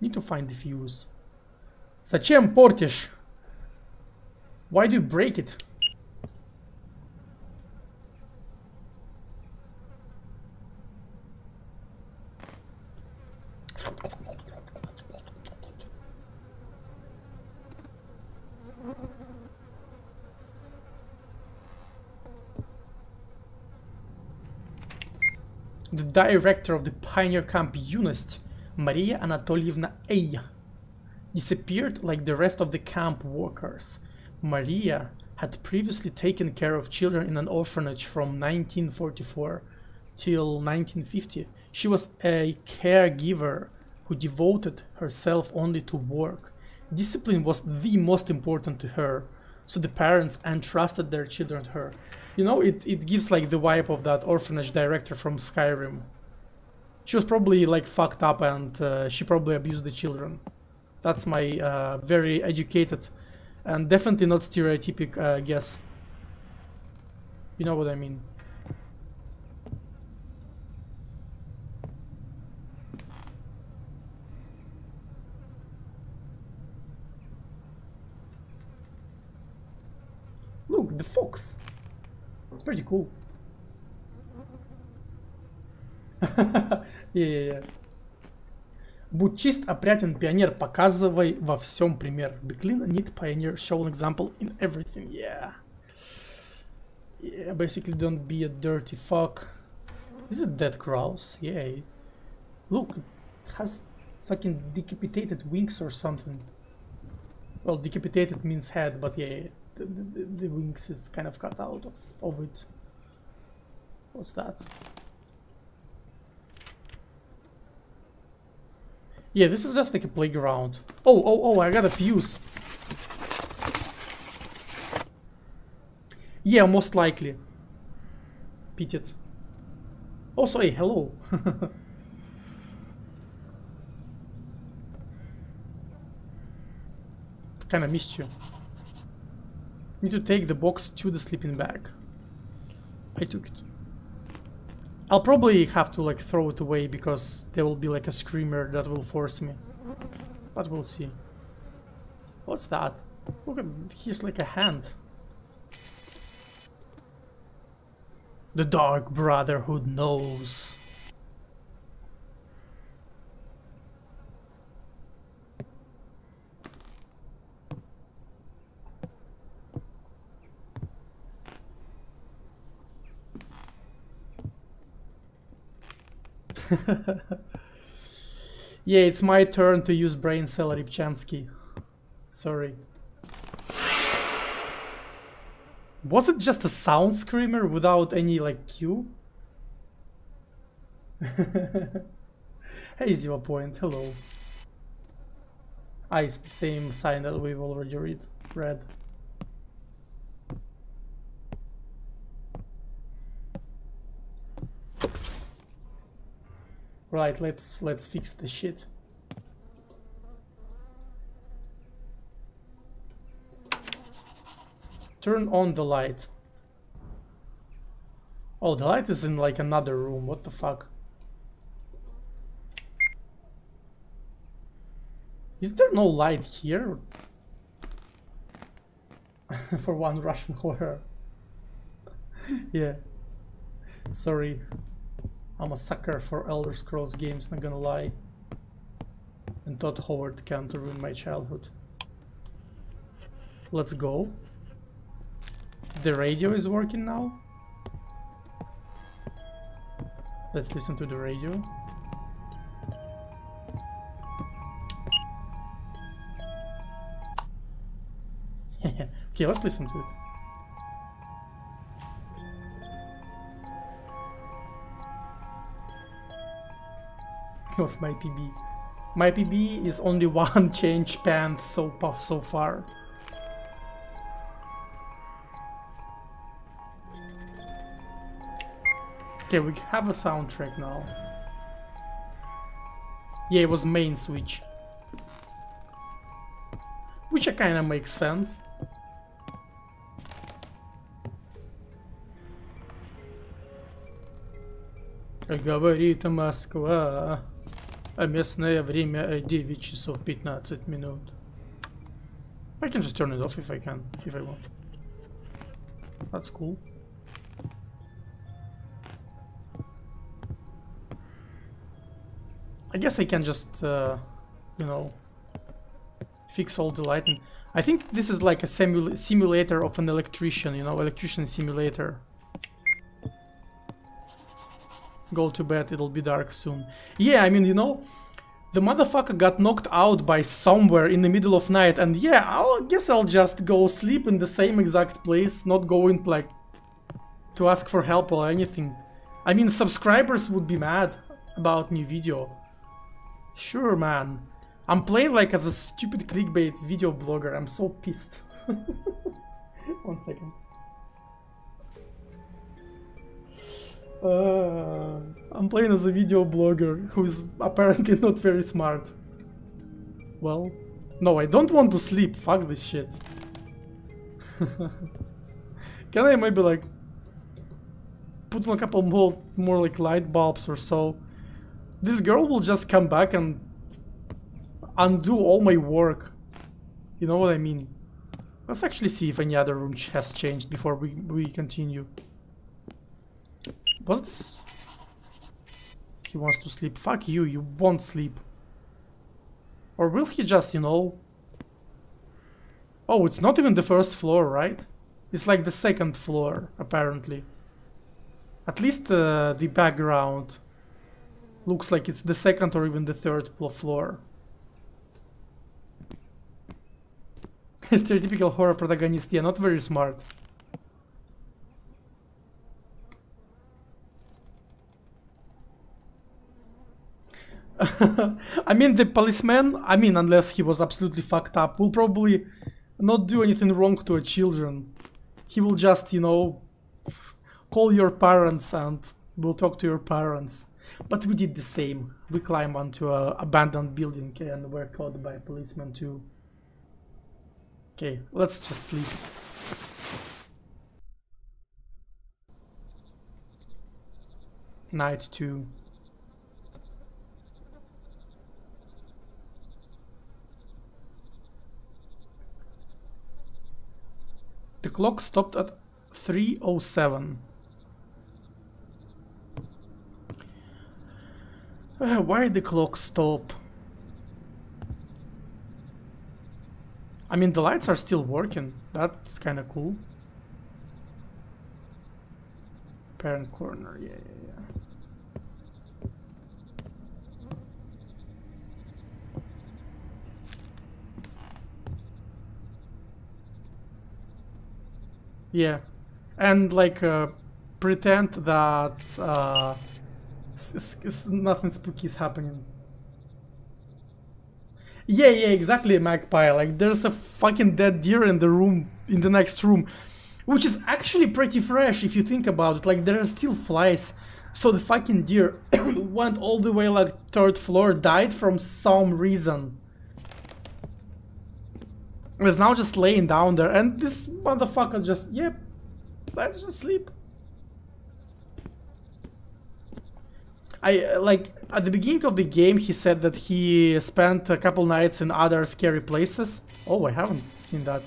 Need to find the fuse. Зачем портишь? Why do you break it? The director of the pioneer camp Yunost Maria Anatolievna A, disappeared like the rest of the camp workers. Maria had previously taken care of children in an orphanage from 1944 till 1950. She was a caregiver who devoted herself only to work. Discipline was the most important to her, so the parents entrusted their children to her. You know, it, it gives like the vibe of that orphanage director from Skyrim. She was probably like fucked up and uh, she probably abused the children. That's my uh, very educated and definitely not stereotypic uh, guess. You know what I mean. Look, the fox. It's pretty cool. yeah, yeah, yeah. Будь чист, опрятен, пионер, показывай во всем пример. Be clean, neat, pioneer, show an example in everything, yeah. Yeah, basically don't be a dirty fuck. Is it dead grouse? Yeah. Look, it has fucking decapitated wings or something. Well, decapitated means head, but yeah, the, the, the wings is kind of cut out of, of it. What's that? Yeah, this is just like a playground. Oh, oh, oh, I got a fuse. Yeah, most likely. Pitted. Also, oh, hey, hello. Kinda missed you. Need to take the box to the sleeping bag. I took it. I'll probably have to like throw it away because there will be like a screamer that will force me. But we'll see. What's that? Look at, he's like a hand. The Dark Brotherhood knows. yeah, it's my turn to use brain cell Ripchansky. Sorry. Was it just a sound screamer without any, like, cue? hey, Zero Point, hello. Ah, it's the same sign that we've already read, read. Right, let's let's fix the shit. Turn on the light. Oh, the light is in like another room. What the fuck? Is there no light here? For one Russian horror. yeah. Sorry. I'm a sucker for Elder Scrolls games, not gonna lie. And Todd Howard can't ruin my childhood. Let's go. The radio is working now. Let's listen to the radio. okay, let's listen to it. was my PB. My PB is only one change pant so, so far. Okay, we have a soundtrack now. Yeah, it was main switch. Which kinda makes sense. Говорит Москва. А местное время 9 часов 15 минут. I can just turn it off if I can, if I want. That's cool. I guess I can just, uh, you know, fix all the lighting. I think this is like a simula simulator of an electrician, you know, electrician simulator. Go to bed, it'll be dark soon. Yeah, I mean, you know, the motherfucker got knocked out by somewhere in the middle of night and yeah, I guess I'll just go sleep in the same exact place, not going like to ask for help or anything. I mean, subscribers would be mad about new video. Sure, man. I'm playing like as a stupid clickbait video blogger. I'm so pissed. One second. Uh, I'm playing as a video blogger who's apparently not very smart. Well, no, I don't want to sleep. Fuck this shit. Can I maybe like put on a couple more, more like light bulbs or so? This girl will just come back and undo all my work. You know what I mean? Let's actually see if any other room has changed before we, we continue. Was this? He wants to sleep. Fuck you, you won't sleep. Or will he just, you know... Oh, it's not even the first floor, right? It's like the second floor, apparently. At least uh, the background looks like it's the second or even the third floor. Stereotypical horror protagonist, yeah, not very smart. I mean, the policeman, I mean, unless he was absolutely fucked up, will probably not do anything wrong to a children. He will just, you know, call your parents and will talk to your parents. But we did the same. We climbed onto a abandoned building and were caught by a policeman too. Okay, let's just sleep. Night two. The clock stopped at 3.07. Uh, why did the clock stop? I mean, the lights are still working. That's kind of cool. Parent corner, yeah, yeah, yeah. Yeah, and like uh, pretend that uh, nothing spooky is happening. Yeah, yeah, exactly, Magpie. Like, there's a fucking dead deer in the room, in the next room. Which is actually pretty fresh if you think about it. Like, there are still flies. So the fucking deer went all the way like third floor, died from some reason. Is now just laying down there, and this motherfucker just, yep, let's just sleep. I uh, like at the beginning of the game he said that he spent a couple nights in other scary places. Oh, I haven't seen that.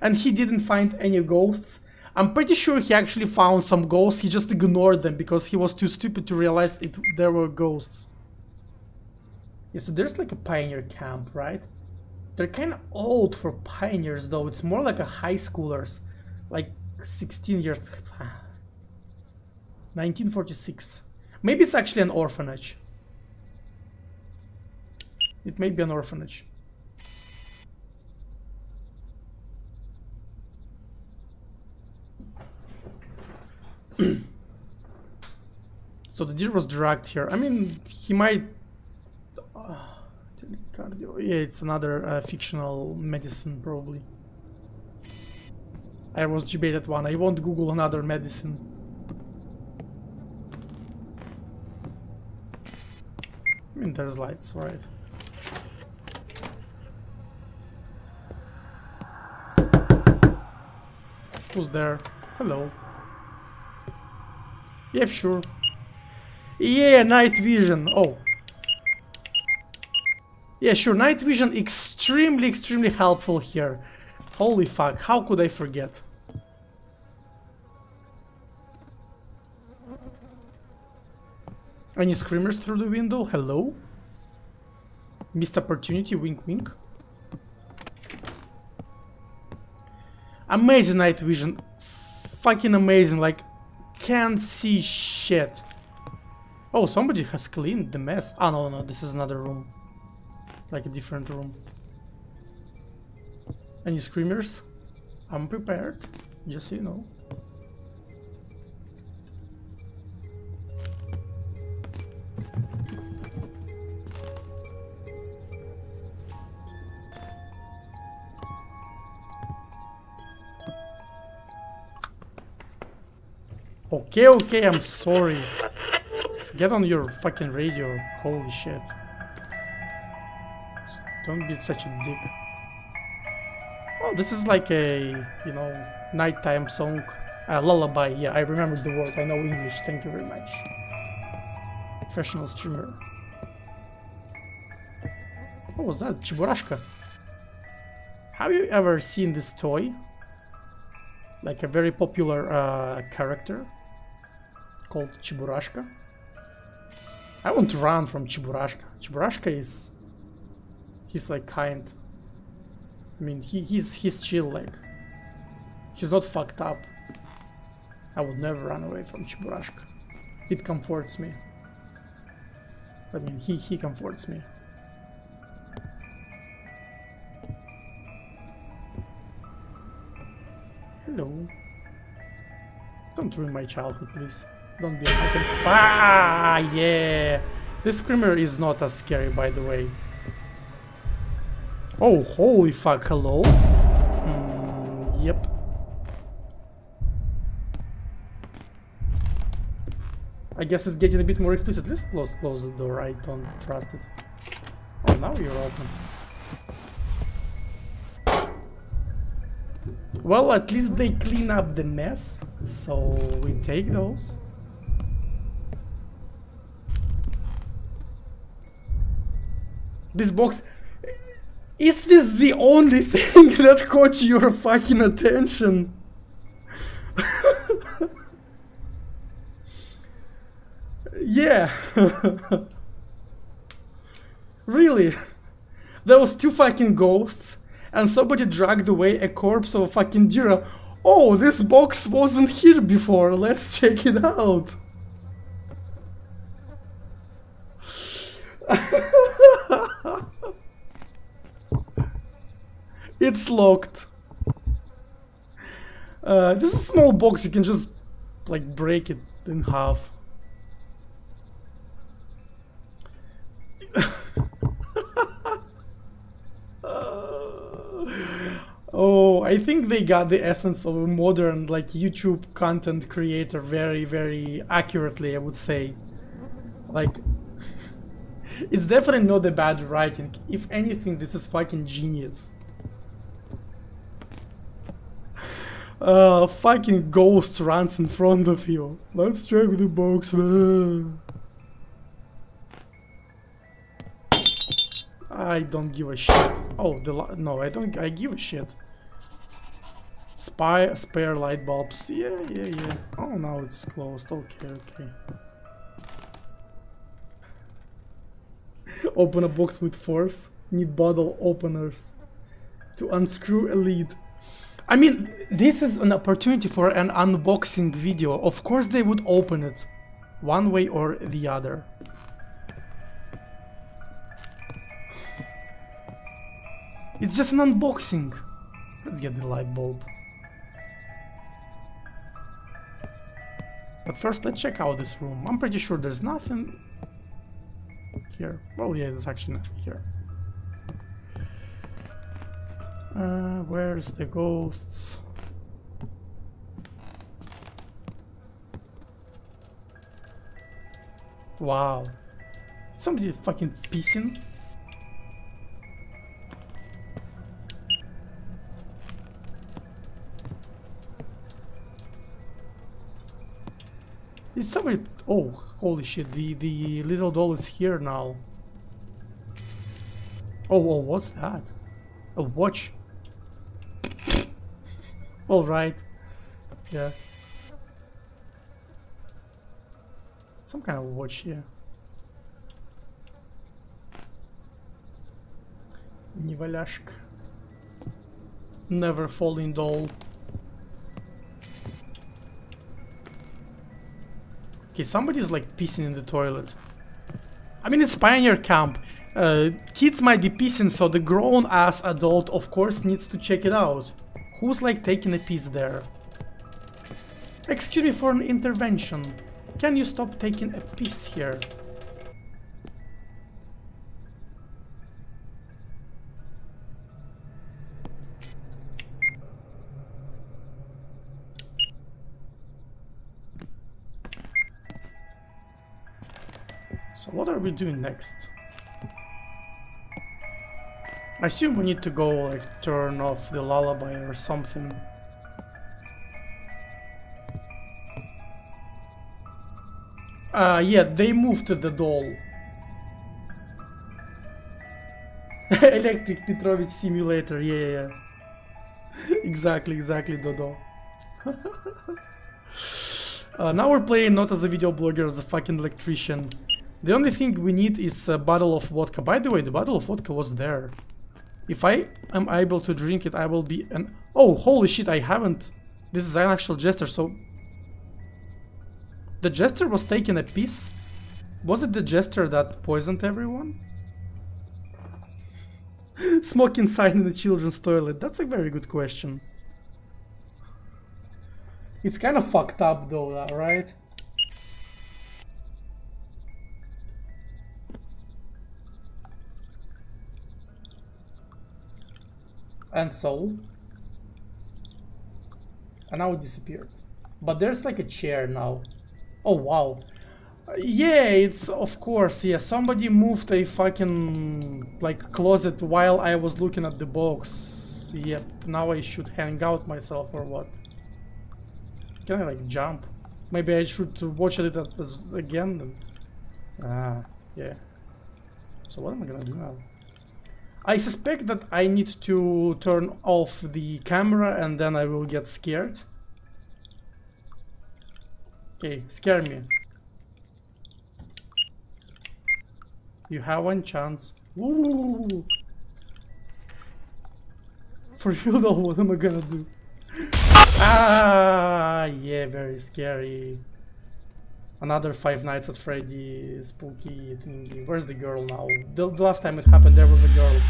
And he didn't find any ghosts. I'm pretty sure he actually found some ghosts, he just ignored them because he was too stupid to realize it there were ghosts. Yeah, so there's like a pioneer camp, right? They're kind of old for pioneers though, it's more like a high schoolers. Like 16 years... 1946. Maybe it's actually an orphanage. It may be an orphanage. so the deer was dragged here. I mean, he might... Uh, yeah, it's another uh, fictional medicine, probably. I was debated one. I won't Google another medicine. I mean, there's lights, right? Who's there? Hello. Yeah, sure. Yeah, night vision. Oh. Yeah, sure. Night vision extremely, extremely helpful here. Holy fuck, how could I forget? Any screamers through the window? Hello? Missed opportunity, wink wink. Amazing night vision. Fucking amazing, like, can't see shit. Oh, somebody has cleaned the mess. Ah, no, no, this is another room. Like a different room. Any screamers? I'm prepared, just so you know. Okay, okay, I'm sorry. Get on your fucking radio. Holy shit. Don't be such a dick. Oh, this is like a, you know, nighttime song. Uh, lullaby, yeah, I remember the word. I know English, thank you very much. Professional streamer. What was that? Cheburashka. Have you ever seen this toy? Like a very popular uh, character called Cheburashka. I want to run from Cheburashka. Cheburashka is... He's like kind. I mean, he, he's, he's chill, like. He's not fucked up. I would never run away from Cheburashka. It comforts me. I mean, he, he comforts me. Hello. Don't ruin my childhood, please. Don't be a fucking... Ah, yeah! This screamer is not as scary, by the way. Oh, holy fuck, hello? Mm, yep. I guess it's getting a bit more explicit. Let's close, close the door, I don't trust it. Oh, now you're open. Well, at least they clean up the mess, so we take those. This box... Is this the only thing that caught your fucking attention? yeah. really? There was two fucking ghosts and somebody dragged away a corpse of a fucking Jira. Oh, this box wasn't here before. Let's check it out. It's locked. Uh, this is a small box, you can just like break it in half. oh, I think they got the essence of a modern like YouTube content creator very, very accurately, I would say. Like it's definitely not the bad writing. If anything, this is fucking genius. Uh, fucking ghost runs in front of you. Let's check the box. I don't give a shit. Oh, the no, I don't. I give a shit. Spy, spare light bulbs. Yeah, yeah, yeah. Oh, now it's closed. Okay, okay. Open a box with force. Need bottle openers to unscrew a lid. I mean, this is an opportunity for an unboxing video. Of course they would open it. One way or the other. It's just an unboxing. Let's get the light bulb. But first let's check out this room. I'm pretty sure there's nothing here. Well, yeah, there's actually nothing here. Uh, where's the ghosts? Wow. Somebody fucking pissing? Is somebody... Oh, holy shit, the, the little doll is here now. Oh, oh, what's that? A watch? Alright. Yeah. Some kind of watch here. Неваляшка. Never falling doll. Okay, somebody's like pissing in the toilet. I mean, it's Pioneer Camp. Uh, kids might be pissing, so the grown-ass adult, of course, needs to check it out. Who's like taking a piss there? Excuse me for an intervention. Can you stop taking a piss here? So what are we doing next? I assume we need to go like turn off the lullaby or something. Uh, yeah, they moved to the doll. Electric Petrovich Simulator, yeah, yeah, yeah. exactly, exactly, Dodo. uh, now we're playing not as a video blogger, as a fucking electrician. The only thing we need is a bottle of vodka. By the way, the bottle of vodka was there. If I am able to drink it, I will be an... Oh, holy shit, I haven't. This is an actual jester, so... The jester was taking a piece? Was it the jester that poisoned everyone? Smoking inside in the children's toilet. That's a very good question. It's kind of fucked up though, uh, right? And so and now it disappeared. But there's like a chair now. Oh wow. Yeah it's of course yeah. Somebody moved a fucking like closet while i was looking at the box. Yep now i should hang out myself or what? Can i like jump? Maybe i should watch it again ah yeah. So what am i gonna do now I suspect that I need to turn off the camera and then I will get scared. Okay, scare me. You have one chance. Ooh. For you though, what am I gonna do? Ah, yeah, very scary. Another Five Nights at Freddy spooky thingy. Where's the girl now? The, the, last time it happened there was a girl.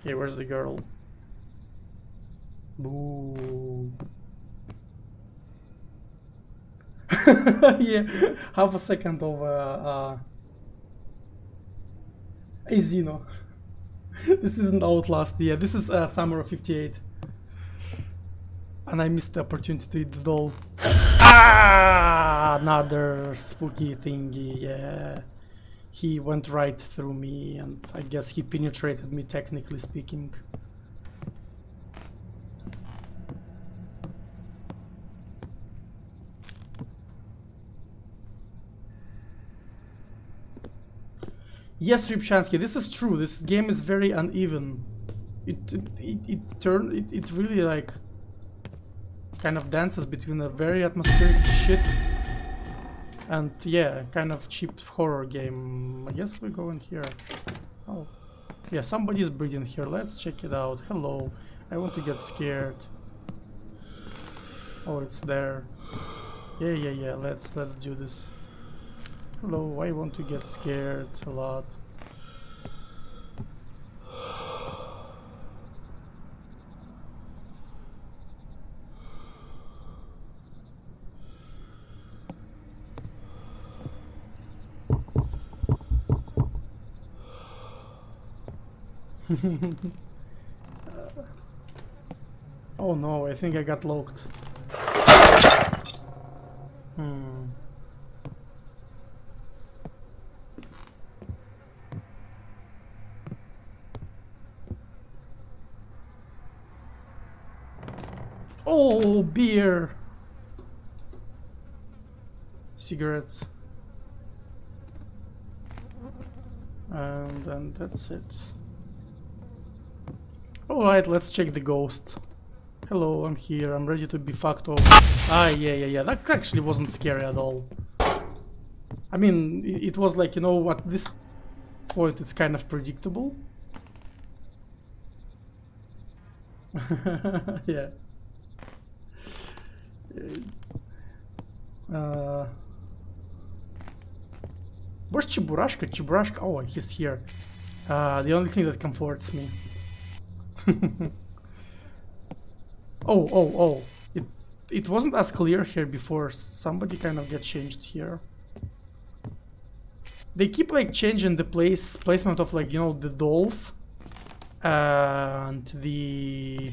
Okay, where's the girl? Boo. yeah, half a second of uh, uh, a Xeno. this isn't Outlast, yeah, this is uh, Summer of 58. And I missed the opportunity to eat the doll. Ah, another spooky thingy, yeah. He went right through me and I guess he penetrated me technically speaking. Yes, Ripchansky, this is true. This game is very uneven. It it it, it turn it, it really like kind of dances between a very atmospheric shit and yeah, kind of cheap horror game. I guess we're going here. Oh, yeah, somebody's breathing here. Let's check it out. Hello, I want to get scared. Oh, it's there. Yeah, yeah, yeah. Let's let's do this. Hello, I want to get scared a lot. oh no, I think I got locked. Hmm. Oh, beer! Cigarettes. And then that's it. Alright, let's check the ghost. Hello, I'm here, I'm ready to be fucked over. Ah, yeah, yeah, yeah, that actually wasn't scary at all. I mean, it was like, you know, at this point it's kind of predictable. yeah. Uh, where's Cheburashka? Cheburashka. Oh, he's here. Uh, the only thing that comforts me. oh, oh, oh. It, it wasn't as clear here before. Somebody kind of get changed here. They keep like changing the place placement of like, you know, the dolls. and the...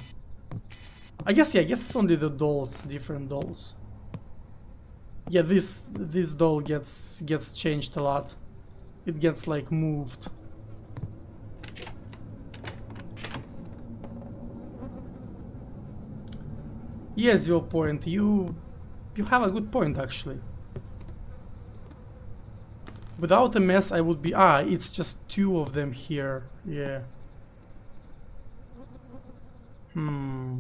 I guess, yeah, I guess it's only the dolls, different dolls. Yeah, this this doll gets gets changed a lot. It gets like moved. Yes, your point. You you have a good point actually. Without a mess I would be ah, it's just two of them here. Yeah. Hmm.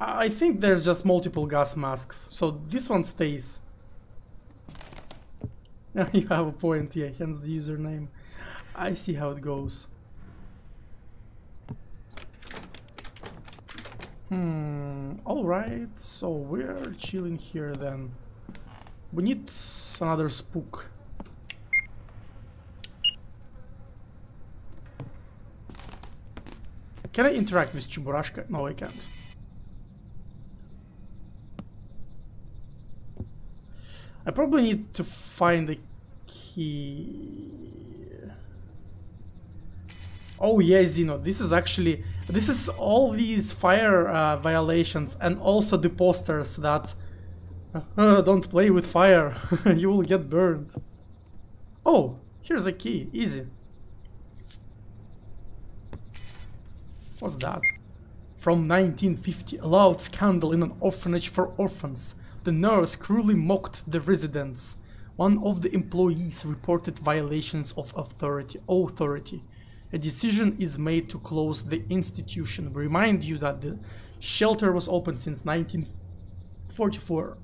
I think there's just multiple gas masks, so this one stays. you have a point, yeah, hence the username. I see how it goes. Hmm, alright, so we're chilling here then. We need another spook. Can I interact with Cheburashka? No, I can't. I probably need to find the key. Oh yeah, Zeno, this is actually, this is all these fire uh, violations and also the posters that uh, don't play with fire, you will get burned. Oh, here's a key, easy. What's that? From 1950, a loud scandal in an orphanage for orphans. The nurse cruelly mocked the residents. One of the employees reported violations of authority. authority. A decision is made to close the institution. We remind you that the shelter was open since 1944.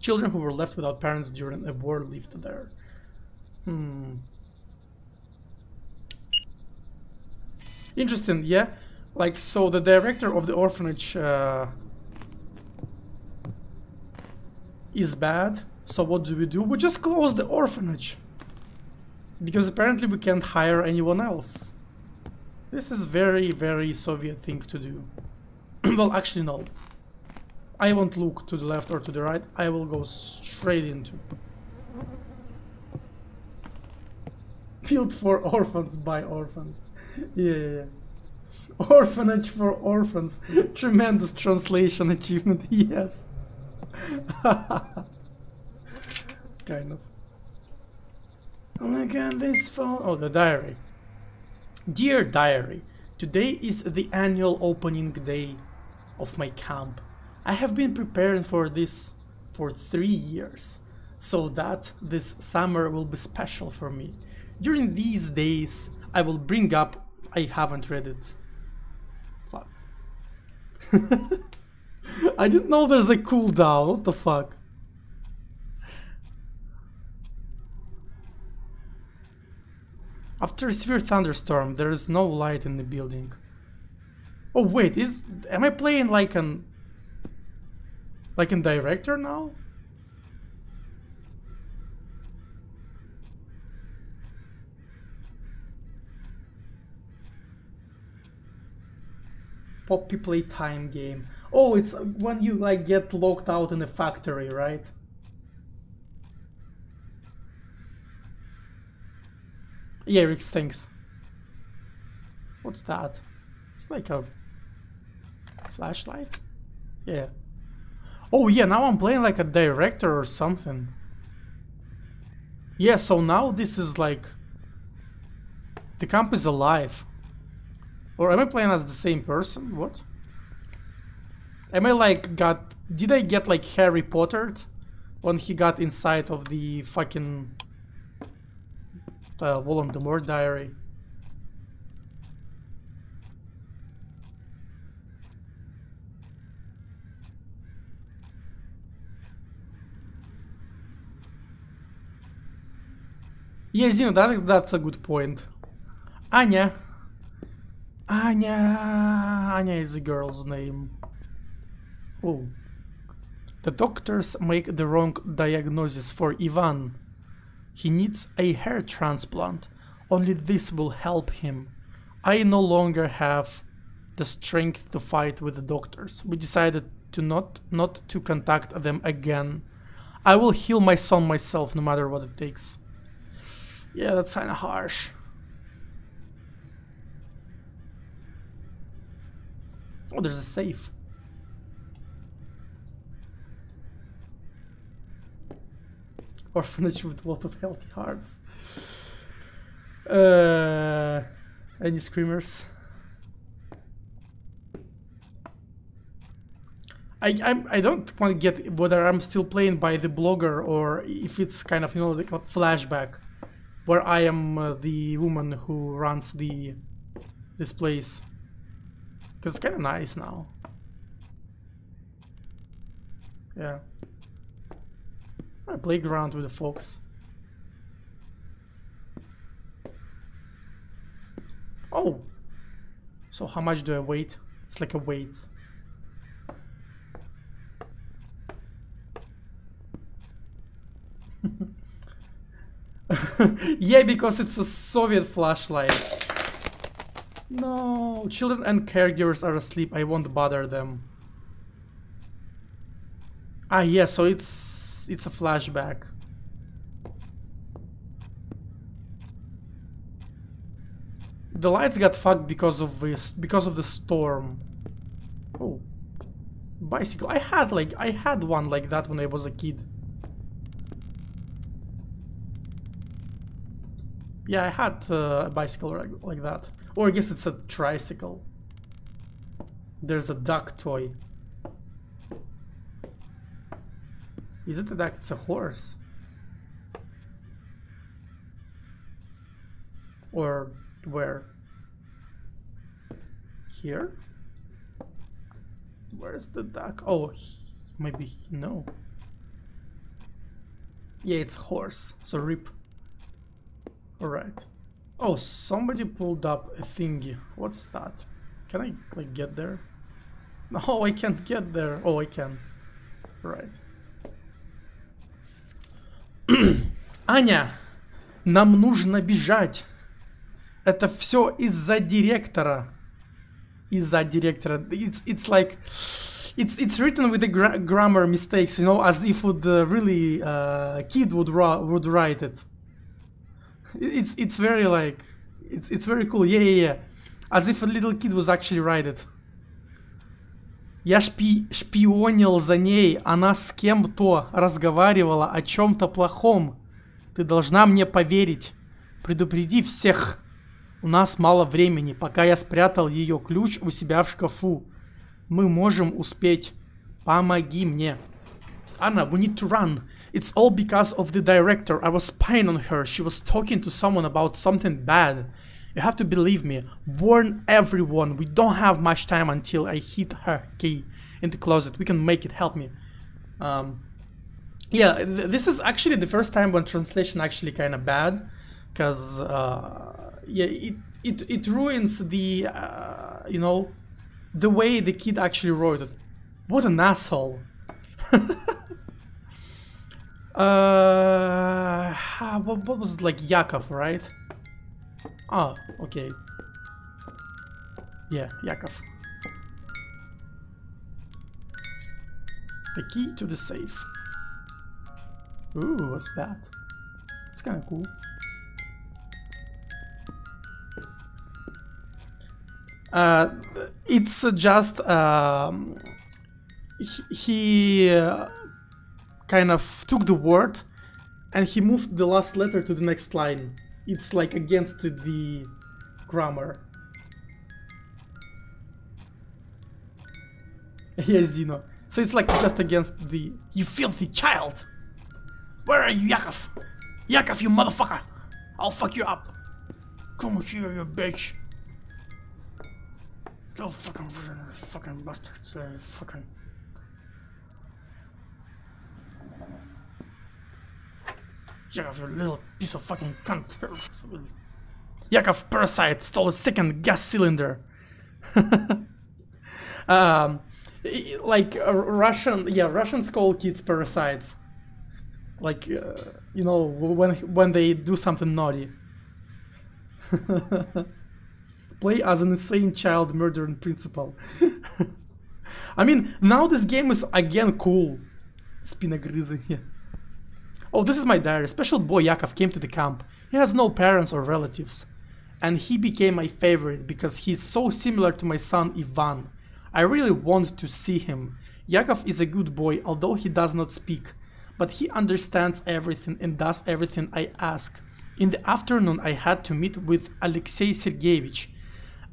Children who were left without parents during a war lived there. Hmm. Interesting, yeah? Like, so the director of the orphanage uh, is bad. So what do we do? We just close the orphanage. Because apparently we can't hire anyone else. This is very, very Soviet thing to do. well, actually no. I won't look to the left or to the right. I will go straight into. Field for orphans by orphans. yeah, yeah, yeah. Orphanage for orphans. Tremendous translation achievement, yes. kind of. Look at this phone. Oh, the diary. Dear diary, today is the annual opening day of my camp. I have been preparing for this for three years, so that this summer will be special for me. During these days, I will bring up. I haven't read it. Fuck. I didn't know there's a cooldown. What the fuck? After a severe thunderstorm, there is no light in the building. Oh wait, is am I playing like an like a director now? Poppy Playtime game. Oh, it's when you like get locked out in a factory, right? Yeah, Rick stinks. What's that? It's like a flashlight? Yeah. Oh yeah, now I'm playing like a director or something. Yeah, so now this is like... The camp is alive. Or am I playing as the same person? What? Am I like got... Did I get like Harry Potter when he got inside of the fucking uh, Voldemort diary? Yes, you know, that, that's a good point. Anya. Anya. Anya is a girl's name. Oh. The doctors make the wrong diagnosis for Ivan. He needs a hair transplant. Only this will help him. I no longer have the strength to fight with the doctors. We decided to not not to contact them again. I will heal my son myself no matter what it takes. Yeah, that's kinda harsh. Oh, there's a safe. Orphanage with a lot of healthy hearts. Uh, any screamers? I I'm, I don't want to get whether I'm still playing by the blogger or if it's kind of you know like a flashback, where I am uh, the woman who runs the this place. Cause it's kind of nice now. Yeah. A playground with the folks. Oh! So how much do I wait? It's like a wait. yeah, because it's a Soviet flashlight. No, children and caregivers are asleep. I won't bother them. Ah, yeah, so it's it's a flashback. The lights got fucked because of this because of the storm. Oh. Bicycle. I had like I had one like that when I was a kid. Yeah, I had uh, a bicycle like that. Or I guess it's a tricycle. There's a duck toy. Is it a duck? It's a horse. Or where? Here? Where's the duck? Oh, maybe, no. Yeah, it's horse, so rip. Alright. Oh, somebody pulled up a thingy. What's that? Can I, like, get there? No, I can't get there. Oh, I can. Right. Аня, нам нужно бежать. Это все из-за директора. Из-за директора. It's, it's like... It's, it's written with the gra grammar mistakes, you know, as if would uh, really uh, kid would would write it. It's it's very like it's it's very cool. Yeah, yeah, yeah. As if a little kid was actually write it. Я шпи шпионил за ней, она с кем-то разговаривала о чем-то плохом. Ты должна мне поверить. Предупреди всех. У нас мало времени, пока я спрятал ее ключ у себя в шкафу. Мы можем успеть. Помоги мне. Anna, we need to run. It's all because of the director. I was spying on her. She was talking to someone about something bad. You have to believe me. Warn everyone. We don't have much time until I hit her key in the closet. We can make it. Help me. Um, yeah, th this is actually the first time when translation actually kind of bad, because uh, yeah, it it it ruins the uh, you know the way the kid actually wrote it. What an asshole. Uh, what, what was it like Yakov, right? Oh, okay. Yeah, Yakov. The key to the safe. Ooh, what's that? It's kind of cool. Uh, it's just um, he, he uh, kind of took the word and he moved the last letter to the next line. It's like against the grammar. yes, Zeno. So it's like just against the... You filthy child! Where are you, Yakov? Yakov, you motherfucker! I'll fuck you up! Come here, you bitch! Oh, fucking, fucking bastards, uh, fucking... Yakov, you little piece of fucking cunt. Yakov, parasite, stole a second gas cylinder. um, like uh, Russian, yeah, Russians call kids parasites. Like, uh, you know, when when they do something naughty. Play as an insane child murdering principal. I mean, now this game is again cool. Spinagrizy, yeah. Oh, this is my diary. Special boy Yakov came to the camp. He has no parents or relatives. And he became my favorite because he's so similar to my son Ivan. I really want to see him. Yakov is a good boy, although he does not speak. But he understands everything and does everything I ask. In the afternoon, I had to meet with Alexei Sergeyevich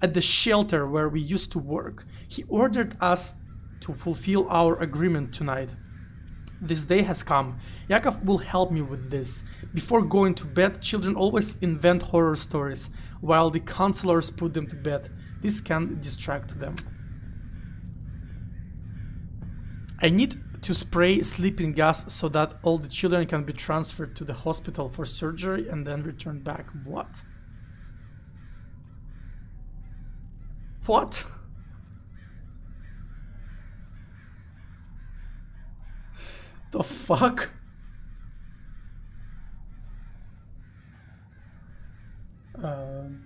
at the shelter where we used to work. He ordered us to fulfill our agreement tonight. This day has come. Yakov will help me with this. Before going to bed, children always invent horror stories, while the counselors put them to bed. This can distract them. I need to spray sleeping gas so that all the children can be transferred to the hospital for surgery and then returned back. What? What? the fuck? Um,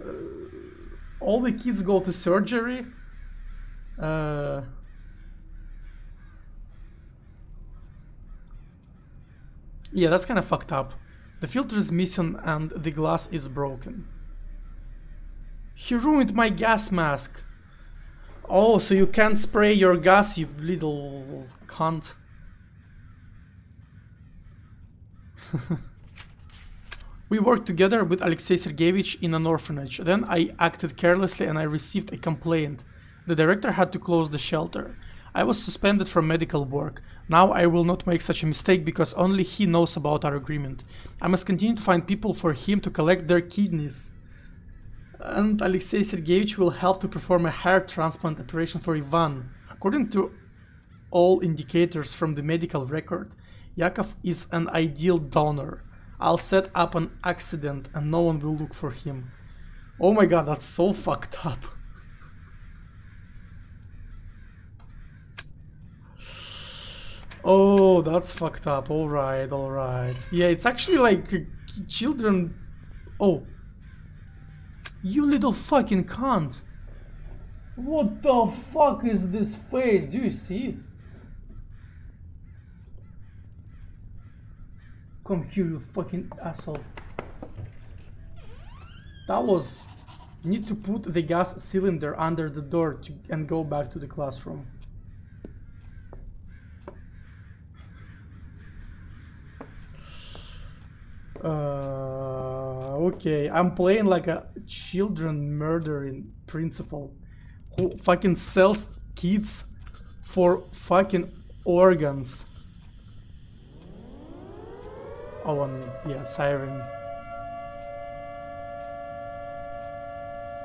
uh, all the kids go to surgery. Uh, yeah, that's kind of fucked up. The filter is missing and the glass is broken. He ruined my gas mask. Oh, so you can't spray your gas, you little cunt. we worked together with Alexei Sergeyevich in an orphanage. Then I acted carelessly and I received a complaint. The director had to close the shelter. I was suspended from medical work. Now I will not make such a mistake because only he knows about our agreement. I must continue to find people for him to collect their kidneys. And Alexei Sergeyevich will help to perform a heart transplant operation for Ivan. According to all indicators from the medical record, Yakov is an ideal donor. I'll set up an accident and no one will look for him. Oh my god, that's so fucked up. Oh, that's fucked up. Alright, alright. Yeah, it's actually like uh, children. Oh. You little fucking cunt. What the fuck is this face? Do you see it? Come here, you fucking asshole. That was. Need to put the gas cylinder under the door to, and go back to the classroom. Uh, okay, I'm playing like a children murdering principal who fucking sells kids for fucking organs. Oh, and yeah, siren.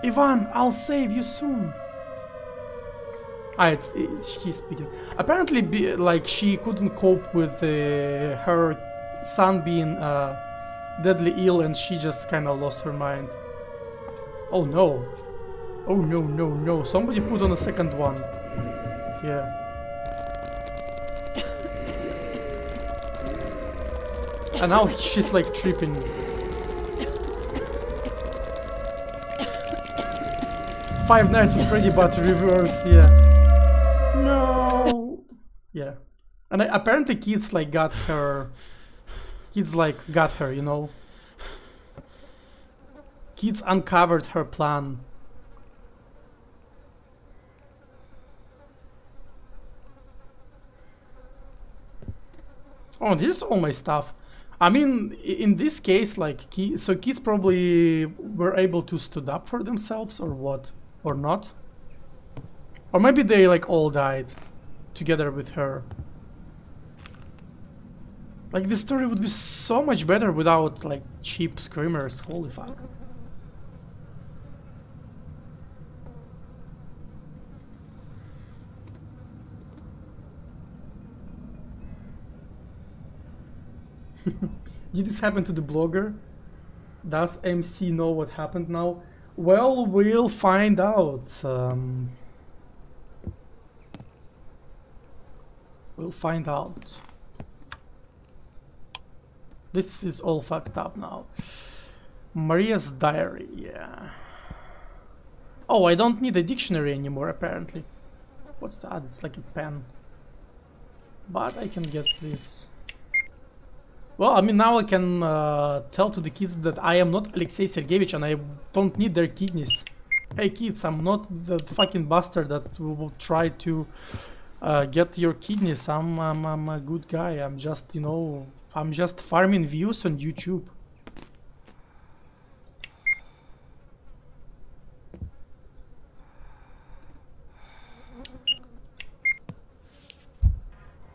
Ivan, I'll save you soon. Ah, it's, it's she's speaking. Apparently, be, like she couldn't cope with uh, her son being uh, deadly ill, and she just kind of lost her mind. Oh no! Oh no no no! Somebody put on a second one. Yeah. And now she's like tripping. Five Nights at Freddy but reverse, yeah. No. Yeah. And I, apparently kids like got her. Kids like got her, you know. Kids uncovered her plan. Oh, here's all my stuff. I mean, in this case, like, so kids probably were able to stood up for themselves, or what, or not, or maybe they like all died together with her. Like, the story would be so much better without like cheap screamers. Holy fuck! Did this happen to the blogger? Does MC know what happened now? Well, we'll find out. Um, we'll find out. This is all fucked up now. Maria's diary, yeah. Oh, I don't need a dictionary anymore, apparently. What's that? It's like a pen. But I can get this. Well, I mean, now I can uh, tell to the kids that I am not Alexei Sergeyevich and I don't need their kidneys. Hey kids, I'm not the fucking bastard that will try to uh, get your kidneys. I'm, I'm, I'm a good guy. I'm just, you know, I'm just farming views on YouTube.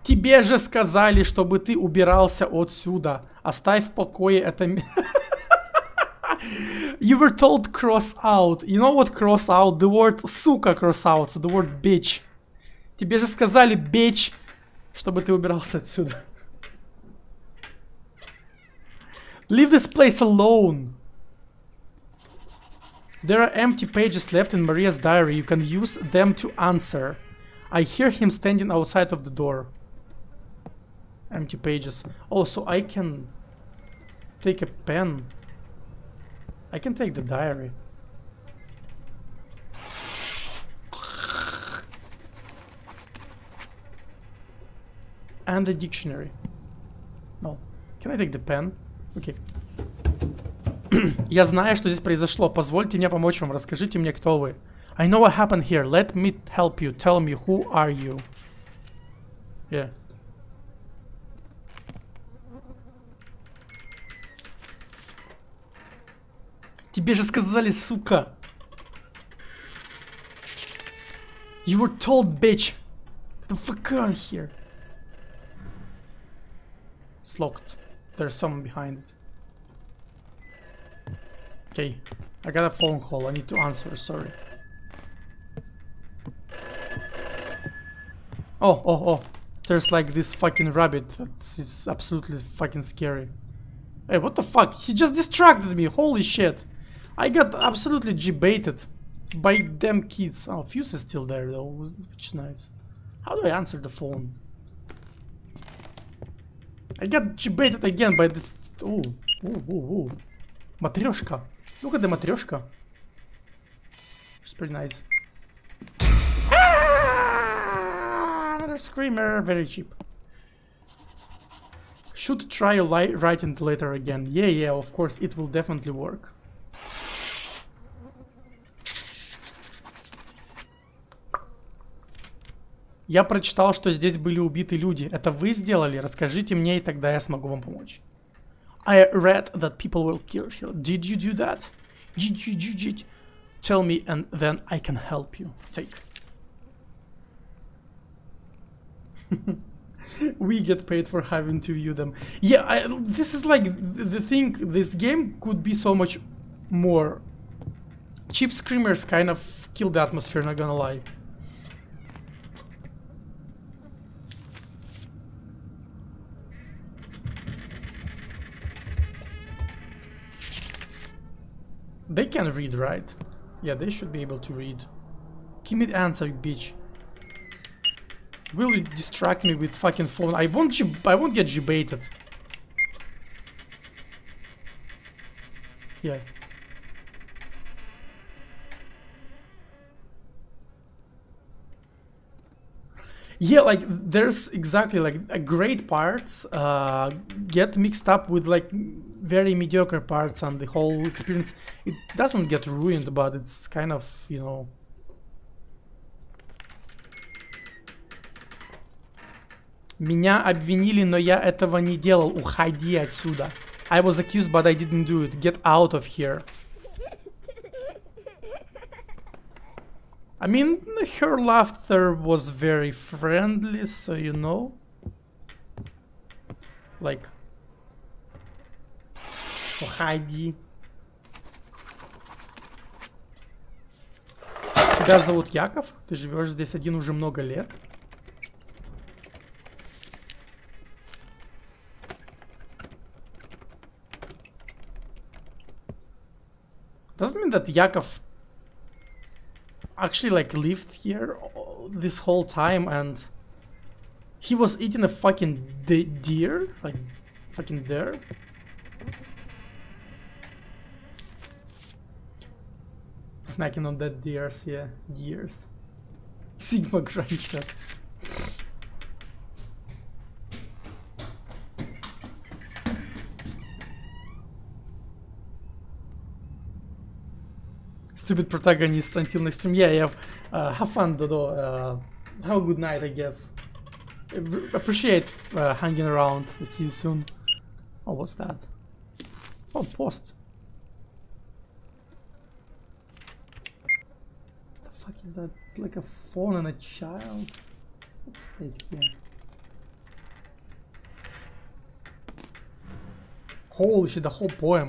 Тебе же сказали, чтобы ты убирался отсюда. Оставь в покое это... You were told cross out. You know what cross out? The word сука cross out. So the word bitch. Тебе же сказали bitch, чтобы ты убирался отсюда. Leave this place alone. There are empty pages left in Maria's diary. You can use them to answer. I hear him standing outside of the door empty pages. Also, I can take a pen. I can take the diary. And the dictionary. No. Can I take the pen? Okay. Я знаю, что здесь произошло. Позвольте мне помочь вам. Расскажите мне, кто вы. I know what happened here. Let me help you. Tell me, who are you? Yeah. Тебе же сказали, сука. You were told, bitch. Get the fuck out of here. It's locked. There's someone behind it. Okay. I got a phone call. I need to answer. Sorry. Oh, oh, oh. There's like this fucking rabbit. That's it's absolutely fucking scary. Hey, what the fuck? He just distracted me. Holy shit. I got absolutely Jebaited by them kids. Oh, Fuse is still there though, which is nice. How do I answer the phone? I got Jebaited again by this... Oh, oh, oh, oh. Matryoshka. Look at the Matryoshka. It's pretty nice. Ah, another screamer, very cheap. Should try writing the letter again. Yeah, yeah, of course, it will definitely work. Я прочитал, что здесь были убиты люди. Это вы сделали? Расскажите мне, и тогда я смогу вам помочь. I read that people were killed here. Did you do that? Did you, did you, Tell me and then I can help you. Take. we get paid for having to view them. Yeah, I, this is like the thing. This game could be so much more. Cheap screamers kind of kill the atmosphere, not gonna lie. They can read, right? Yeah, they should be able to read. Give me the answer, bitch. Will you distract me with fucking phone? I won't I won't get debated. Yeah. yeah like there's exactly like a great parts uh, get mixed up with like very mediocre parts and the whole experience it doesn't get ruined but it's kind of you know Меня обвинили, но я этого не делал. Уходи отсюда. I was accused, but I didn't do it. Get out of here. I mean, her laughter was very friendly, so you know. Like... Уходи. Тебя зовут Яков? Ты живешь здесь один уже много лет? Doesn't mean that Yakov actually like lived here this whole time and he was eating a fucking de deer? Like, fucking deer? Snacking on that deers, yeah, deers. Sigma grind set. Stupid protagonist until next time. Yeah, yeah. Uh, have fun, Dodo. Uh, have a good night, I guess. Appreciate uh, hanging around. See you soon. Oh, what's that? Oh, post. Fuck is that? It's like a phone and a child. What's that here? Holy shit, the whole poem.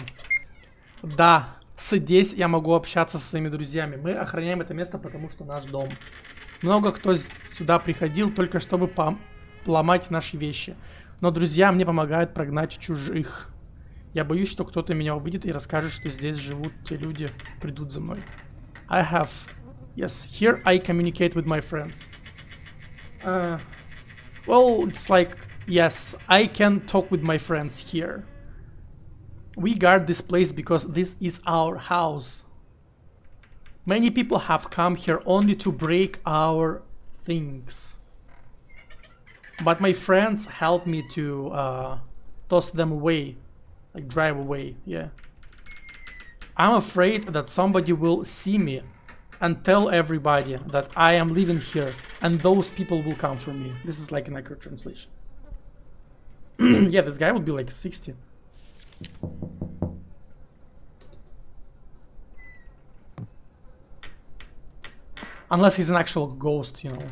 Да, здесь я могу общаться со своими друзьями. Мы охраняем это место, потому что наш дом. Много кто сюда приходил только чтобы поломать наши вещи. Но друзья мне помогают прогнать чужих. Я боюсь, что кто-то меня увидит и расскажет, что здесь живут те люди, придут за мной. I have... Yes, here I communicate with my friends. Uh, well, it's like... Yes, I can talk with my friends here. We guard this place because this is our house. Many people have come here only to break our things. But my friends help me to uh, toss them away, like drive away, yeah. I'm afraid that somebody will see me and tell everybody that I am living here and those people will come for me. This is like an accurate translation. yeah, this guy would be like 60. Unless he's an actual ghost, you know.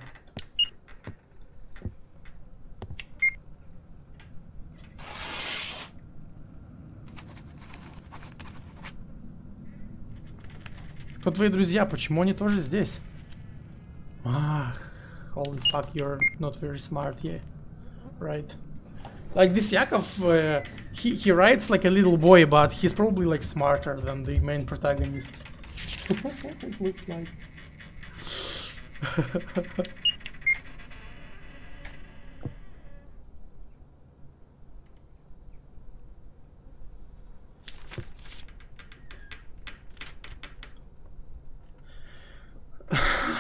Кто твои друзья? Почему они тоже здесь? Ах, holy fuck, you're not very smart, yeah. Right. Like this Yakov, uh, he, he writes like a little boy, but he's probably like smarter than the main protagonist. it looks like.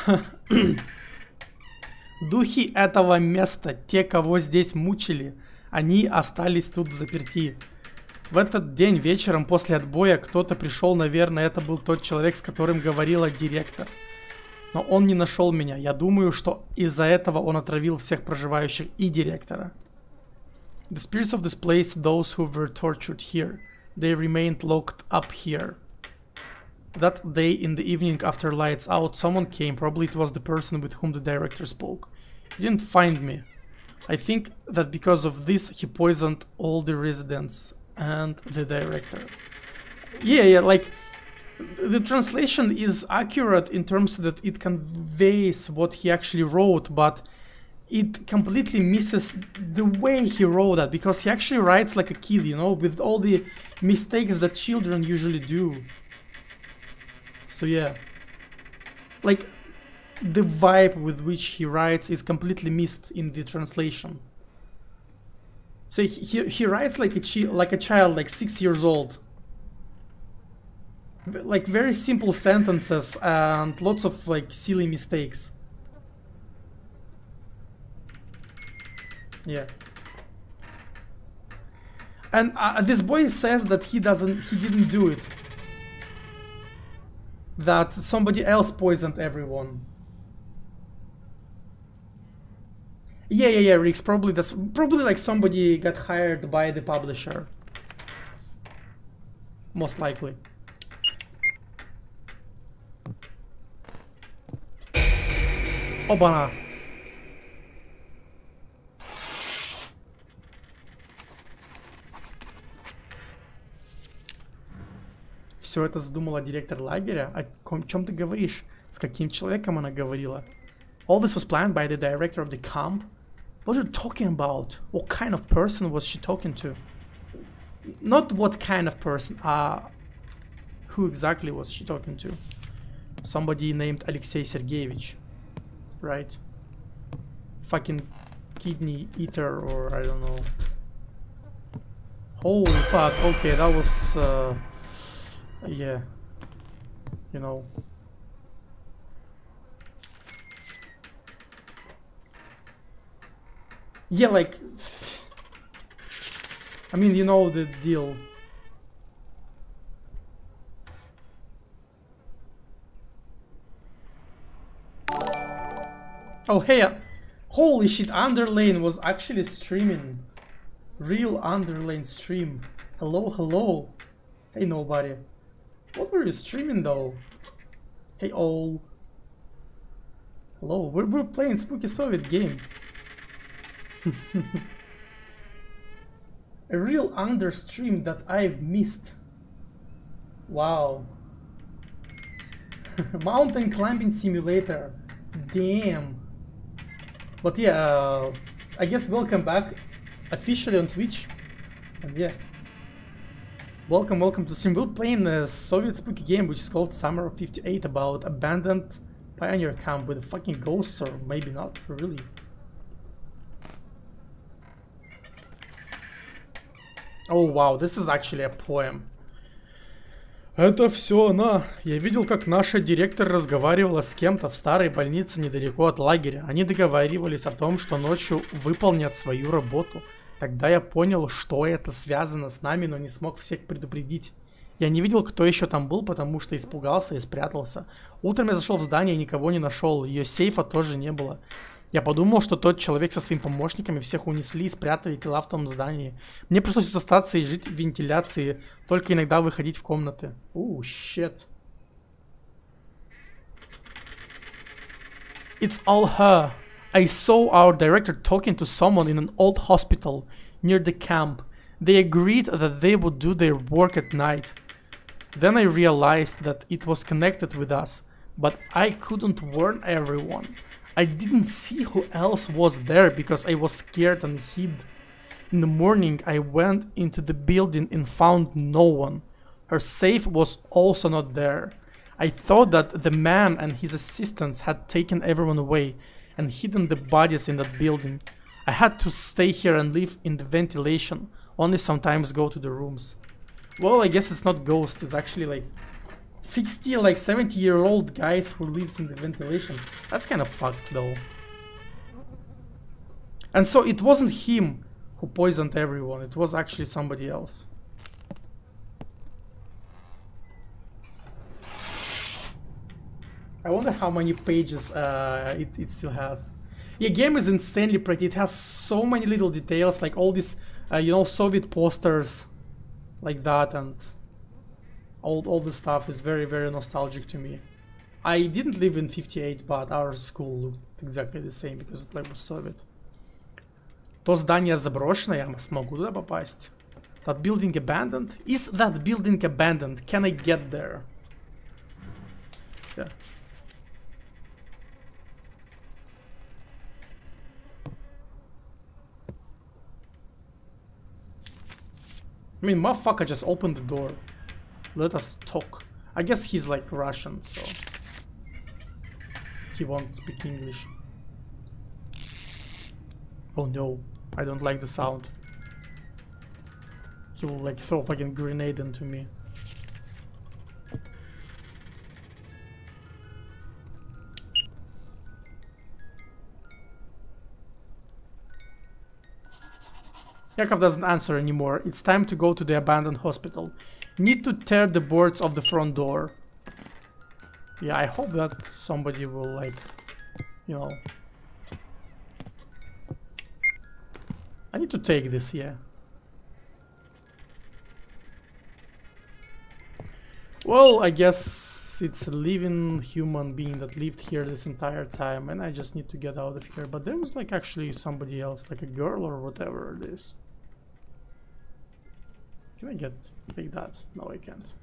Духи этого места, те, кого здесь мучили, они остались тут в заперти. В этот день вечером после отбоя кто-то пришел, наверное, это был тот человек, с которым говорила директор. Но он не нашел меня. Я думаю, что из-за этого он отравил всех проживающих и директора. The spirits of this place, those who were tortured here, they remained locked up here. That day in the evening after lights out, someone came, probably it was the person with whom the director spoke. He didn't find me. I think that because of this he poisoned all the residents and the director. Yeah, yeah, like the translation is accurate in terms that it conveys what he actually wrote, but it completely misses the way he wrote that because he actually writes like a kid, you know, with all the mistakes that children usually do. So yeah, like the vibe with which he writes is completely missed in the translation. So he, he, he writes like a chi- like a child, like six years old. Like very simple sentences and lots of like silly mistakes. Yeah. And uh, this boy says that he doesn't, he didn't do it that somebody else poisoned everyone. Yeah, yeah, yeah, Rix, probably that's probably like somebody got hired by the publisher. Most likely. Obana. все это задумала директор лагеря? О чем ты говоришь? С каким человеком она говорила? All this was planned by the director of the camp? What are you talking about? What kind of person was she talking to? Not what kind of person, uh... who exactly was she talking to? Somebody named Alexei Sergeyevich, right? Fucking kidney eater or I don't know. Holy fuck, okay, that was, uh, yeah, you know. Yeah, like, I mean, you know the deal. Oh, hey, uh, holy shit, Underlane was actually streaming. Real Underlane stream. Hello, hello. Hey, nobody. What were you streaming, though? Hey, all. Hello, we're, we're playing Spooky Soviet game. A real under stream that I've missed. Wow. Mountain climbing simulator. Damn. But yeah, uh, I guess welcome back officially on Twitch. And yeah. Welcome, welcome to Sim. We're playing a Soviet spooky game which is called Summer of 58 about abandoned pioneer camp with fucking ghosts or maybe not, really. Oh, wow, this is actually a poem. Это все она. Я видел, как наша директор разговаривала с кем-то в старой больнице недалеко от лагеря. Они договаривались о том, что ночью выполнят свою работу. Тогда я понял, что это связано с нами, но не смог всех предупредить. Я не видел, кто еще там был, потому что испугался и спрятался. Утром я зашел в здание и никого не нашел. Ее сейфа тоже не было. Я подумал, что тот человек со своими помощниками всех унесли и спрятали тела в том здании. Мне пришлось тут остаться и жить в вентиляции, только иногда выходить в комнаты. Оу, shit. It's all her. I saw our director talking to someone in an old hospital near the camp. They agreed that they would do their work at night. Then I realized that it was connected with us, but I couldn't warn everyone. I didn't see who else was there because I was scared and hid. In the morning, I went into the building and found no one. Her safe was also not there. I thought that the man and his assistants had taken everyone away and hidden the bodies in that building. I had to stay here and live in the ventilation, only sometimes go to the rooms. Well, I guess it's not ghost, it's actually like 60 like 70 year old guys who lives in the ventilation. That's kind of fucked though. And so it wasn't him who poisoned everyone, it was actually somebody else. I wonder how many pages uh, it, it still has. Yeah, game is insanely pretty. It has so many little details, like all these, uh, you know, Soviet posters like that and all, all the stuff is very, very nostalgic to me. I didn't live in 58, but our school looked exactly the same, because it like was Soviet. То здание заброшено, я смогу туда попасть. That building abandoned? Is that building abandoned? Can I get there? I mean, motherfucker just opened the door. Let us talk. I guess he's like Russian, so he won't speak English. Oh no, I don't like the sound. He will like throw a fucking grenade into me. Yakov doesn't answer anymore. It's time to go to the abandoned hospital. Need to tear the boards of the front door. Yeah, I hope that somebody will like, you know. I need to take this, yeah. Well, I guess it's a living human being that lived here this entire time and I just need to get out of here. But there was like actually somebody else, like a girl or whatever it is. Can I get take that? No, I can't.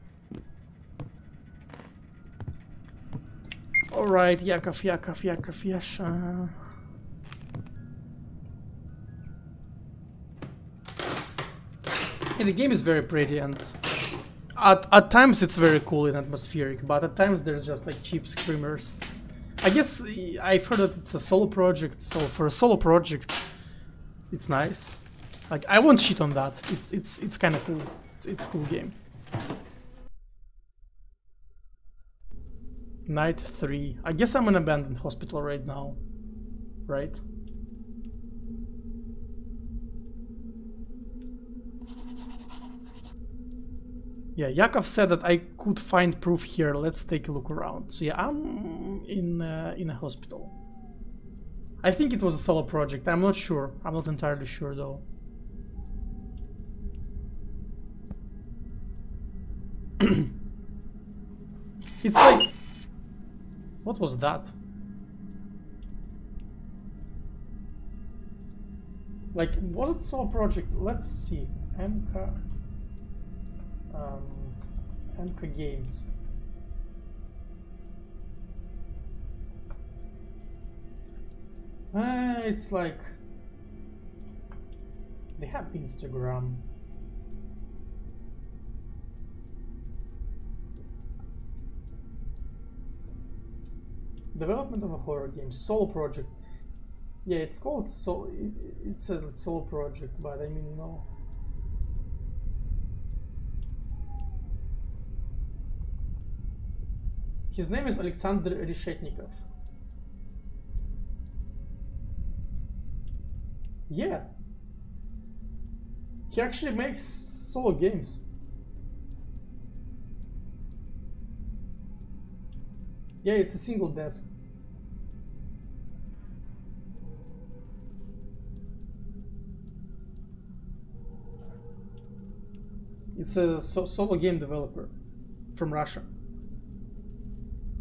Alright, Yakov, Yakov, Yakov, Yasha. And the game is very pretty and at, at times it's very cool and atmospheric, but at times there's just like cheap screamers. I guess I've heard that it's a solo project, so for a solo project, it's nice. Like I won't cheat on that. It's it's it's kind of cool. It's, it's a cool game. Night three. I guess I'm an abandoned hospital right now, right? Yeah, Yakov said that I could find proof here. Let's take a look around. So yeah, I'm in uh, in a hospital. I think it was a solo project. I'm not sure. I'm not entirely sure though. it's like... What was that? Like, was it solo project? Let's see. MK um, MK Games. Uh, it's like they have Instagram. Development of a horror game, solo project. Yeah, it's called so. It, it's a solo project, but I mean no. His name is Alexander Reshetnikov. Yeah. He actually makes solo games. Yeah, it's a single death. It's a so solo game developer from Russia.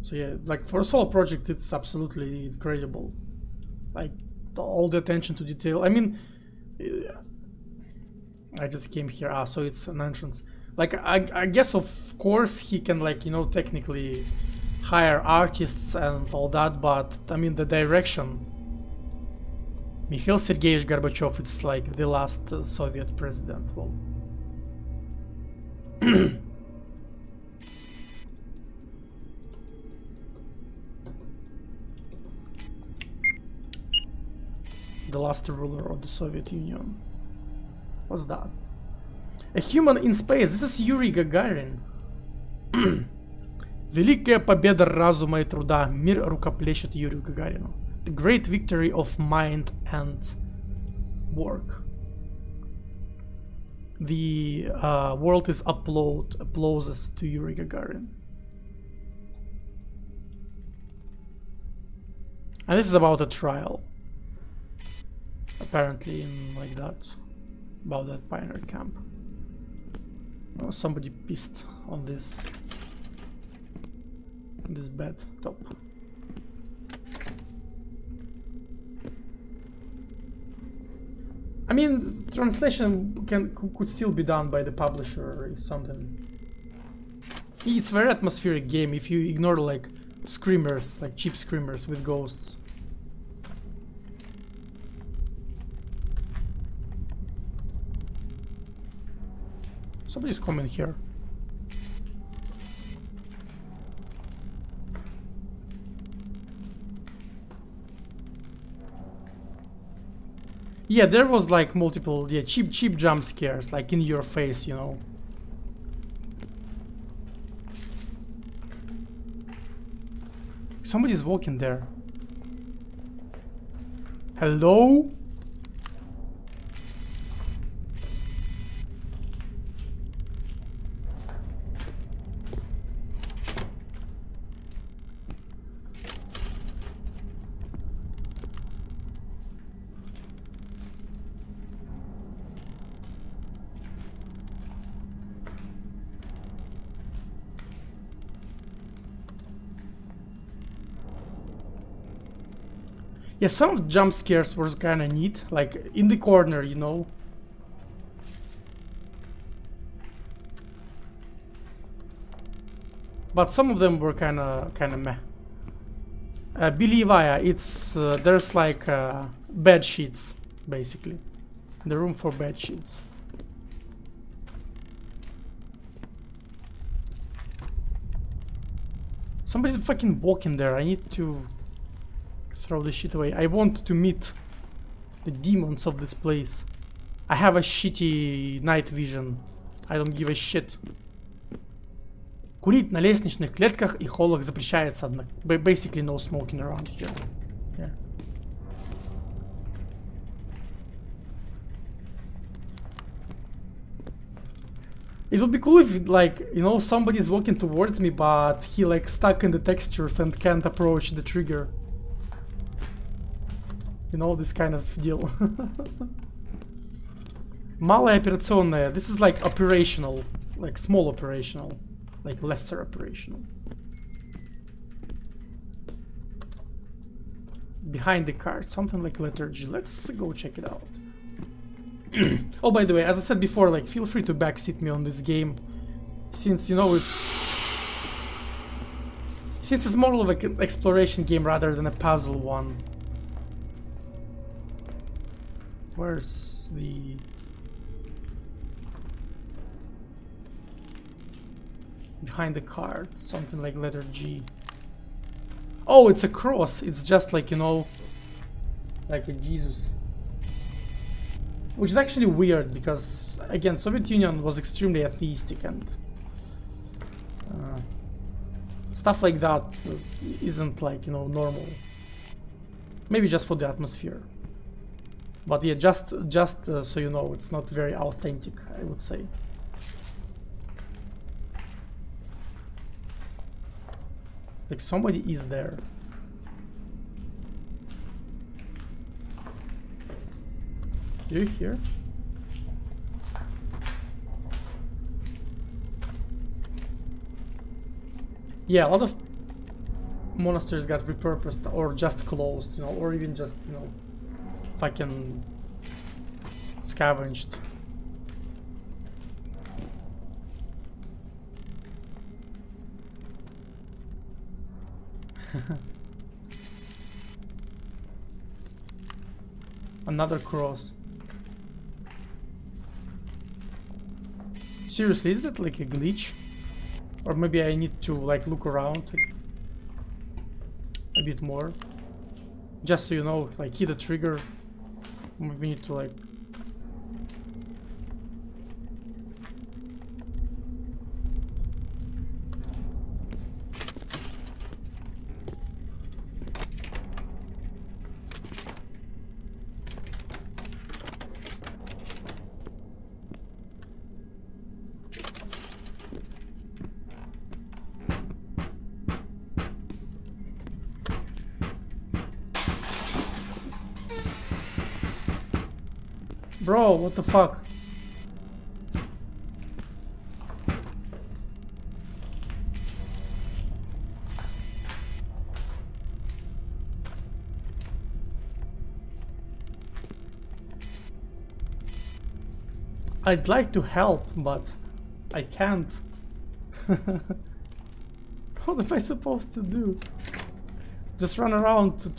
So yeah, like for a solo project, it's absolutely incredible. Like all the attention to detail. I mean, I just came here. Ah, so it's an entrance. Like I, I guess of course he can like you know technically hire artists and all that, but I mean the direction. Mikhail Sergeyevich Gorbachev, it's like the last uh, Soviet president. Well. the last ruler of the Soviet Union. What's that? A human in space. This is Yuri Gagarin. Великая победа разума и труда. Мир рукоплещет Юрию Гагарину. The great victory of mind and work. The uh, world is upload applauses to Yuri Gagarin. And this is about a trial apparently in like that about that pioneer camp oh, somebody pissed on this this bed top. I mean translation can could still be done by the publisher or something. It's very atmospheric game if you ignore like screamers like cheap screamers with ghosts. Somebody's coming here. Yeah, there was like multiple, yeah, cheap, cheap jump scares, like in your face, you know. Somebody's walking there. Hello? Yeah, some of jump scares were kind of neat, like in the corner, you know. But some of them were kind of kind of meh. Uh, Belivaya, it's uh, there's like uh, bed sheets basically, the room for bed sheets. Somebody's fucking walking there. I need to throw this shit away. I want to meet the demons of this place. I have a shitty night vision. I don't give a shit. Курить на лестничных клетках и холлах запрещается, однако. Basically no smoking around here. Yeah. It would be cool if, like, you know, somebody's walking towards me, but he, like, stuck in the textures and can't approach the trigger. You know, this kind of deal. Малая операционная. This is like operational. Like small operational like lesser operational. Behind the card, something like liturgy. Let's go check it out. oh, by the way, as I said before, like feel free to backseat me on this game, since you know it's since it's more of like an exploration game rather than a puzzle one. Where's the behind the card, something like letter G. Oh, it's a cross. It's just like, you know, like a Jesus. Which is actually weird because, again, Soviet Union was extremely atheistic and uh, stuff like that isn't like, you know, normal. Maybe just for the atmosphere. But yeah, just, just uh, so you know, it's not very authentic, I would say. Like somebody is there. You here? Yeah, a lot of monasteries got repurposed or just closed, you know, or even just, you know, fucking scavenged. Another cross. Seriously, is that like a glitch? Or maybe I need to like look around a bit more. Just so you know, like hit the trigger. We need to like fuck? I'd like to help, but I can't. what am I supposed to do? Just run around to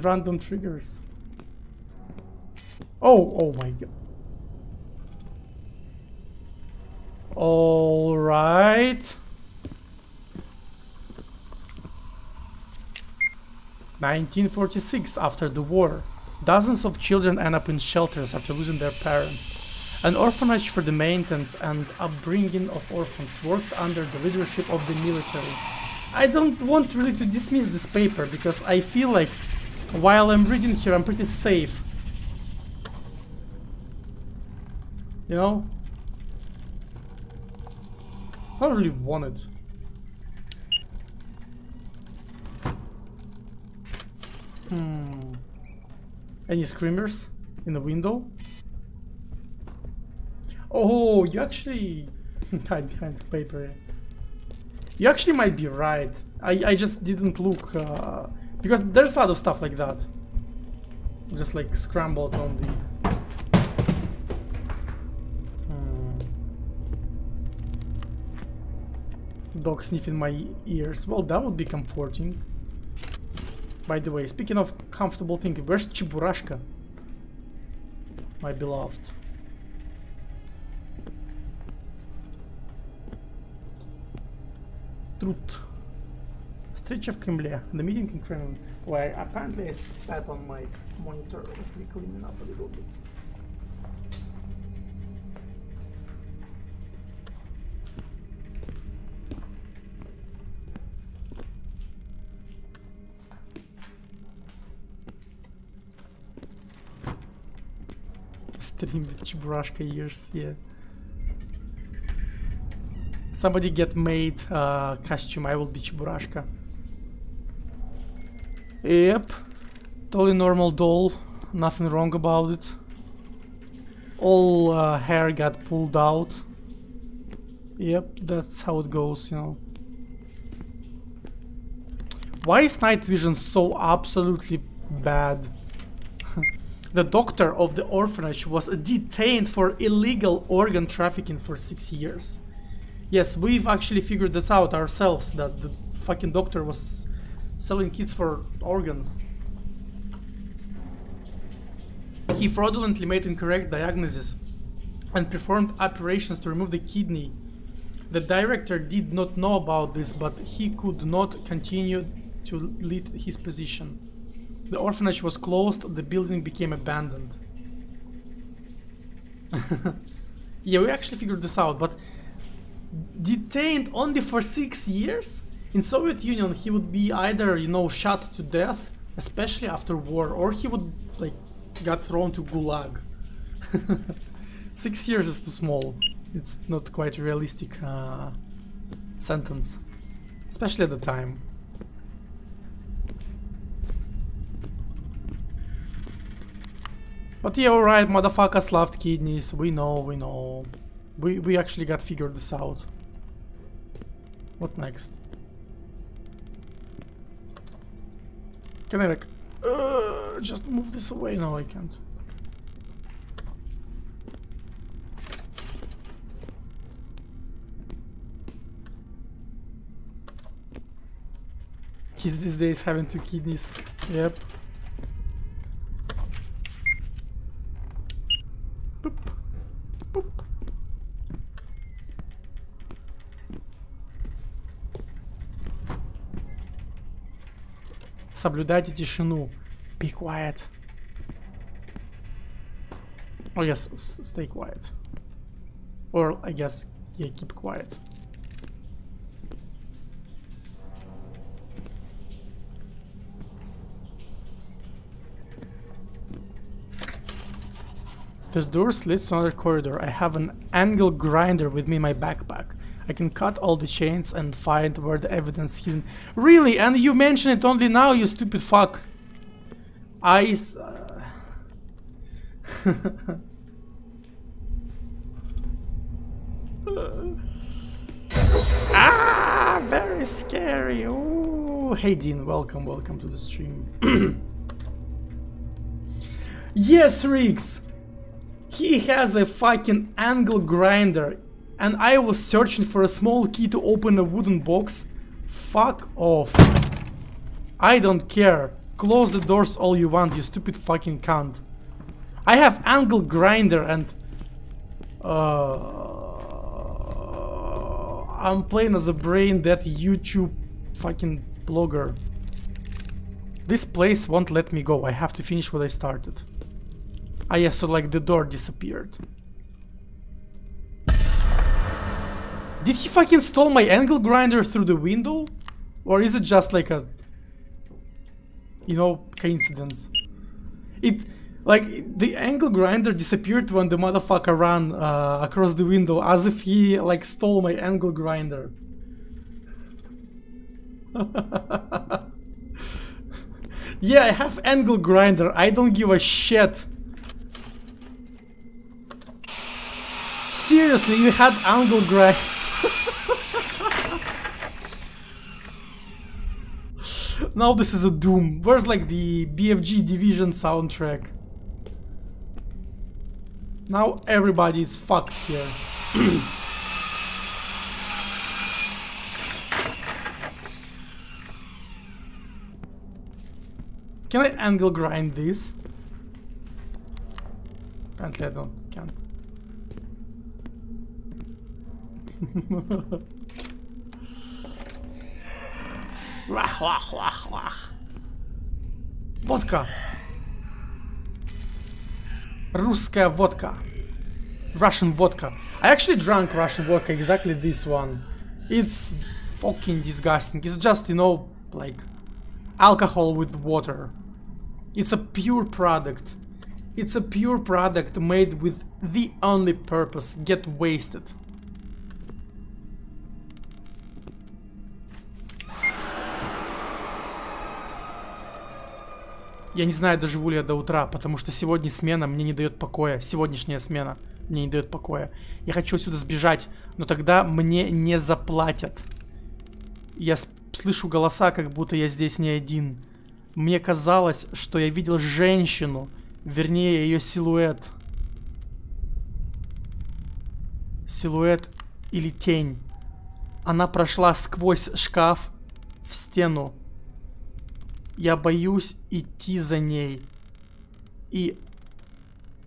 random triggers. Oh, oh my god. All right. 1946, after the war, dozens of children end up in shelters after losing their parents. An orphanage for the maintenance and upbringing of orphans worked under the leadership of the military. I don't want really to dismiss this paper because I feel like while I'm reading here I'm pretty safe You know? I don't really want it. Hmm. Any screamers in the window? Oh, you actually hide behind the paper. You actually might be right. I, I just didn't look uh, because there's a lot of stuff like that. Just like scrambled on the dog sniffing my ears. Well, that would be comforting. By the way, speaking of comfortable thinking, where's Cheburashka? My beloved. Truth. Stretch of Kremlin. The meeting in Kremlin. Where apparently I spat on my monitor. Let me clean it up a little bit. Stream with Cheburashka years, yeah. Somebody get made uh, costume, I will be Cheburashka. Yep. Totally normal doll. Nothing wrong about it. All uh, hair got pulled out. Yep, that's how it goes, you know. Why is night vision so absolutely bad? The doctor of the orphanage was detained for illegal organ trafficking for six years. Yes, we've actually figured that out ourselves, that the fucking doctor was selling kids for organs. He fraudulently made incorrect diagnosis and performed operations to remove the kidney. The director did not know about this, but he could not continue to lead his position. The orphanage was closed, the building became abandoned. yeah, we actually figured this out, but detained only for six years? In Soviet Union, he would be either, you know, shot to death, especially after war, or he would, like, got thrown to Gulag. Six years is too small. It's not quite realistic uh, sentence, especially at the time. But yeah, alright, motherfuckers loved kidneys. We know, we know. We, we actually got figured this out. What next? Can I like... Uh, just move this away? No, I can't. He's these days having two kidneys. Yep. Boop. Boop. Соблюдайте тишину. Be quiet. Oh yes, stay quiet. Or I guess, yeah, keep quiet. This door slits to another corridor. I have an angle grinder with me in my backpack. I can cut all the chains and find where the evidence is hidden. Really? And you mention it only now, you stupid fuck. I... Uh... ah, very scary. Ooh. hey Dean, welcome, welcome to the stream. yes, Riggs! He has a fucking angle grinder and I was searching for a small key to open a wooden box. Fuck off. I don't care. Close the doors all you want, you stupid fucking cunt. I have angle grinder and... Uh, I'm playing as a brain that YouTube fucking blogger. This place won't let me go. I have to finish what I started. Ah yes, so like the door disappeared. Did he fucking stole my angle grinder through the window? Or is it just like a... You know, coincidence? It... Like, the angle grinder disappeared when the motherfucker ran uh, across the window as if he, like, stole my angle grinder. yeah, I have angle grinder. I don't give a shit. Seriously, you had angle grind. now this is a doom. Where's like the BFG Division soundtrack? Now everybody is fucked here. Can I angle grind this? Apparently I don't, can't. Wah, wah, wah, wah. Vodka. Русская vodka. Russian vodka. I actually drank Russian vodka, exactly this one. It's fucking disgusting. It's just, you know, like alcohol with water. It's a pure product. It's a pure product made with the only purpose, get wasted. Я не знаю, доживу ли я до утра, потому что сегодня смена мне не дает покоя. Сегодняшняя смена мне не дает покоя. Я хочу отсюда сбежать, но тогда мне не заплатят. Я слышу голоса, как будто я здесь не один. Мне казалось, что я видел женщину, вернее ее силуэт. Силуэт или тень. Она прошла сквозь шкаф в стену. Я боюсь идти за ней и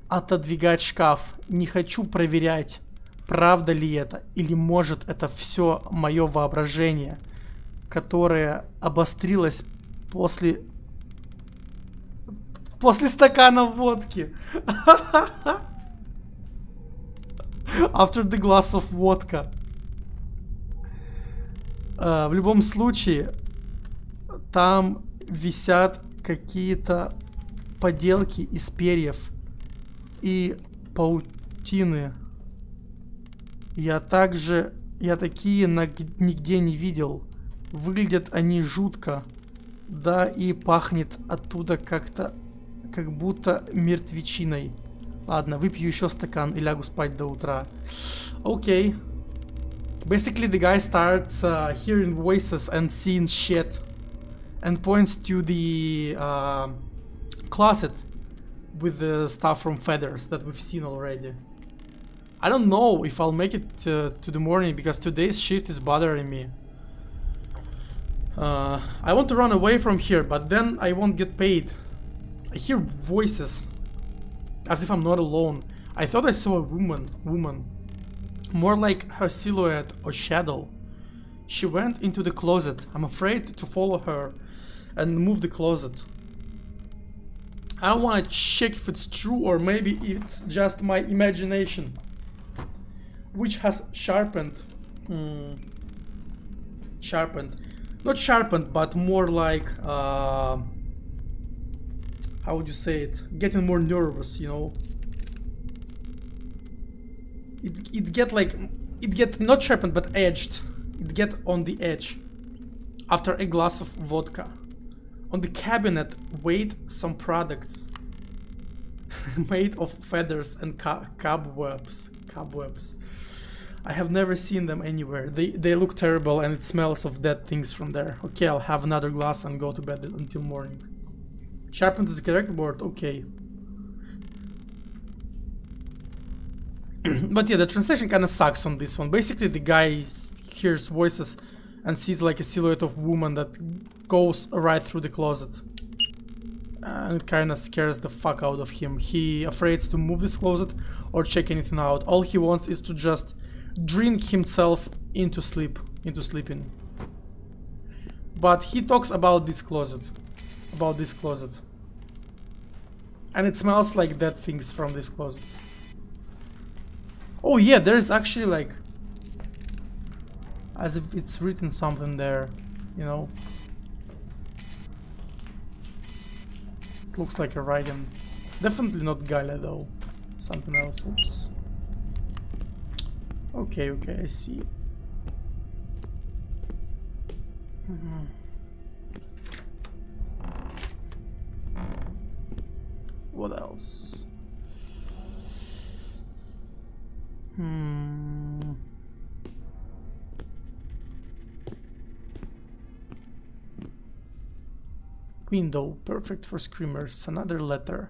отодвигать шкаф. Не хочу проверять, правда ли это, или может это все мое воображение, которое обострилось после после стакана водки. After the glass of vodka. Uh, в любом случае, там висят какие-то поделки из перьев и паутины. Я также... Я такие нигде не видел. Выглядят они жутко. Да, и пахнет оттуда как-то... Как будто мертвечиной. Ладно, выпью еще стакан и лягу спать до утра. Окей. Okay. Basically, the guy starts uh, hearing voices and seeing shit. And points to the uh, closet with the stuff from Feathers that we've seen already. I don't know if I'll make it uh, to the morning because today's shift is bothering me. Uh, I want to run away from here, but then I won't get paid. I hear voices, as if I'm not alone. I thought I saw a woman, woman, more like her silhouette or shadow. She went into the closet. I'm afraid to follow her and move the closet. I don't want to check if it's true or maybe it's just my imagination, which has sharpened. Hmm, sharpened. Not sharpened, but more like. Uh, how would you say it? Getting more nervous, you know? It, it get like. It get not sharpened, but edged. It get on the edge after a glass of vodka. On the cabinet wait some products made of feathers and cobwebs. Cobwebs. I have never seen them anywhere. They they look terrible and it smells of dead things from there. Okay, I'll have another glass and go to bed until morning. Sharpen the correct board. Okay. but yeah, the translation kind of sucks on this one. Basically, the guy hears voices and sees like a silhouette of woman that goes right through the closet and kind of scares the fuck out of him. He afraid to move this closet or check anything out. All he wants is to just drink himself into sleep, into sleeping. But he talks about this closet, about this closet. And it smells like dead things from this closet. Oh yeah, there's actually like as if it's written something there, you know. Looks like a writing. Definitely not Gala though. Something else. Oops. Okay, okay, I see. Mm -hmm. What else? Hmm. Window, perfect for screamers. Another letter.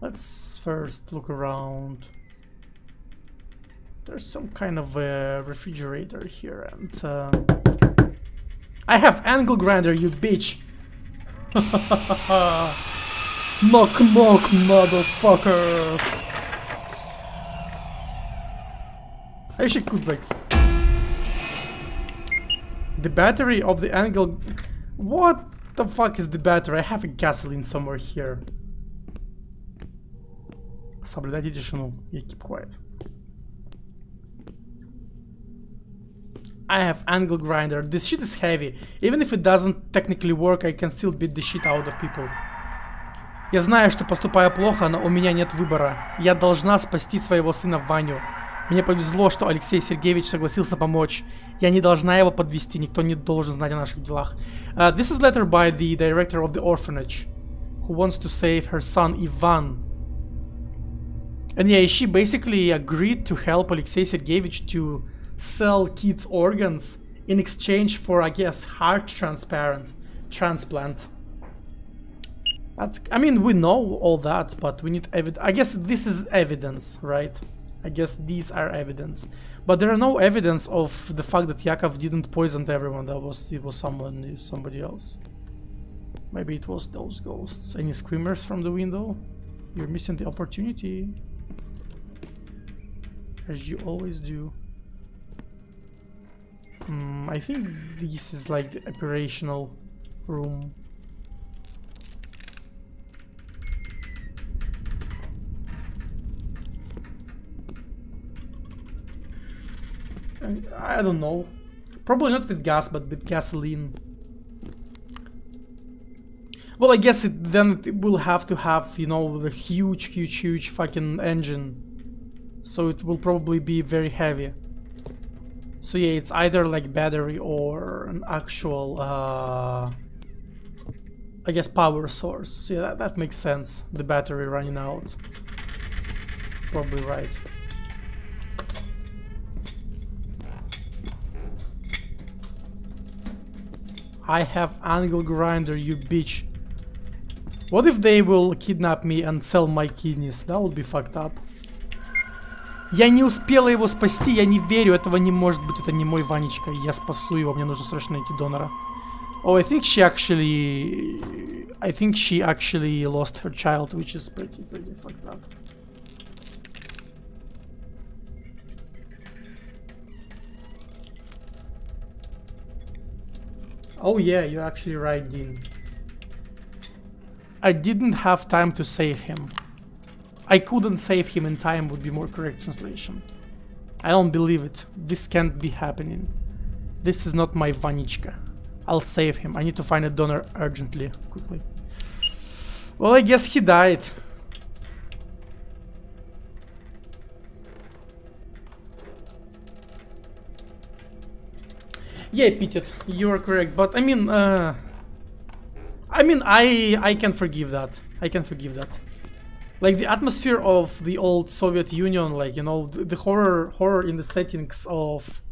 Let's first look around. There's some kind of a refrigerator here and... Uh, I have angle grinder, you bitch! knock knock, motherfucker! I should could like... The battery of the angle What the fuck is the battery? I have a gasoline somewhere here. Соблюдайте тишину. Yeah, keep quiet. I have angle grinder. This shit is heavy. Even if it doesn't technically work, I can still beat the shit out of people. Я знаю, что поступаю плохо, но у меня нет выбора. Я должна спасти своего сына Ваню. Мне повезло, что Алексей Сергеевич согласился помочь. Я не должна его подвести, никто не должен знать о наших делах. Uh, this is letter by the director of the orphanage, who wants to save her son Ivan. And yeah, she basically agreed to help Alexei Sergeyevich to sell kids' organs in exchange for, I guess, heart transparent transplant. That's, I mean, we know all that, but we need evidence. I guess this is evidence, right? I guess these are evidence. But there are no evidence of the fact that Yakov didn't poison everyone. That was it was someone somebody else. Maybe it was those ghosts. Any screamers from the window? You're missing the opportunity. As you always do. Hmm, I think this is like the operational room. I don't know. Probably not with gas, but with gasoline. Well, I guess it then it will have to have, you know, the huge, huge, huge fucking engine. So it will probably be very heavy. So yeah, it's either like battery or an actual, uh, I guess, power source. So yeah, that, that makes sense. The battery running out. Probably right. I have angle grinder, you bitch. What if they will kidnap me and sell my kidneys? That would be fucked up. Я не успела его спасти, я не верю, этого не может быть, это не мой Ванечка. Я спасу его, мне нужно срочно найти донора. Oh, I think she actually... I think she actually lost her child, which is pretty, pretty fucked up. Oh yeah, you're actually right, Dean. I didn't have time to save him. I couldn't save him in time would be more correct translation. I don't believe it. This can't be happening. This is not my Vanichka. I'll save him. I need to find a donor urgently, quickly. Well, I guess he died. Yeah, Pitet, you are correct. But I mean, uh, I mean, I I can forgive that. I can forgive that. Like the atmosphere of the old Soviet Union, like you know, the, the horror horror in the settings of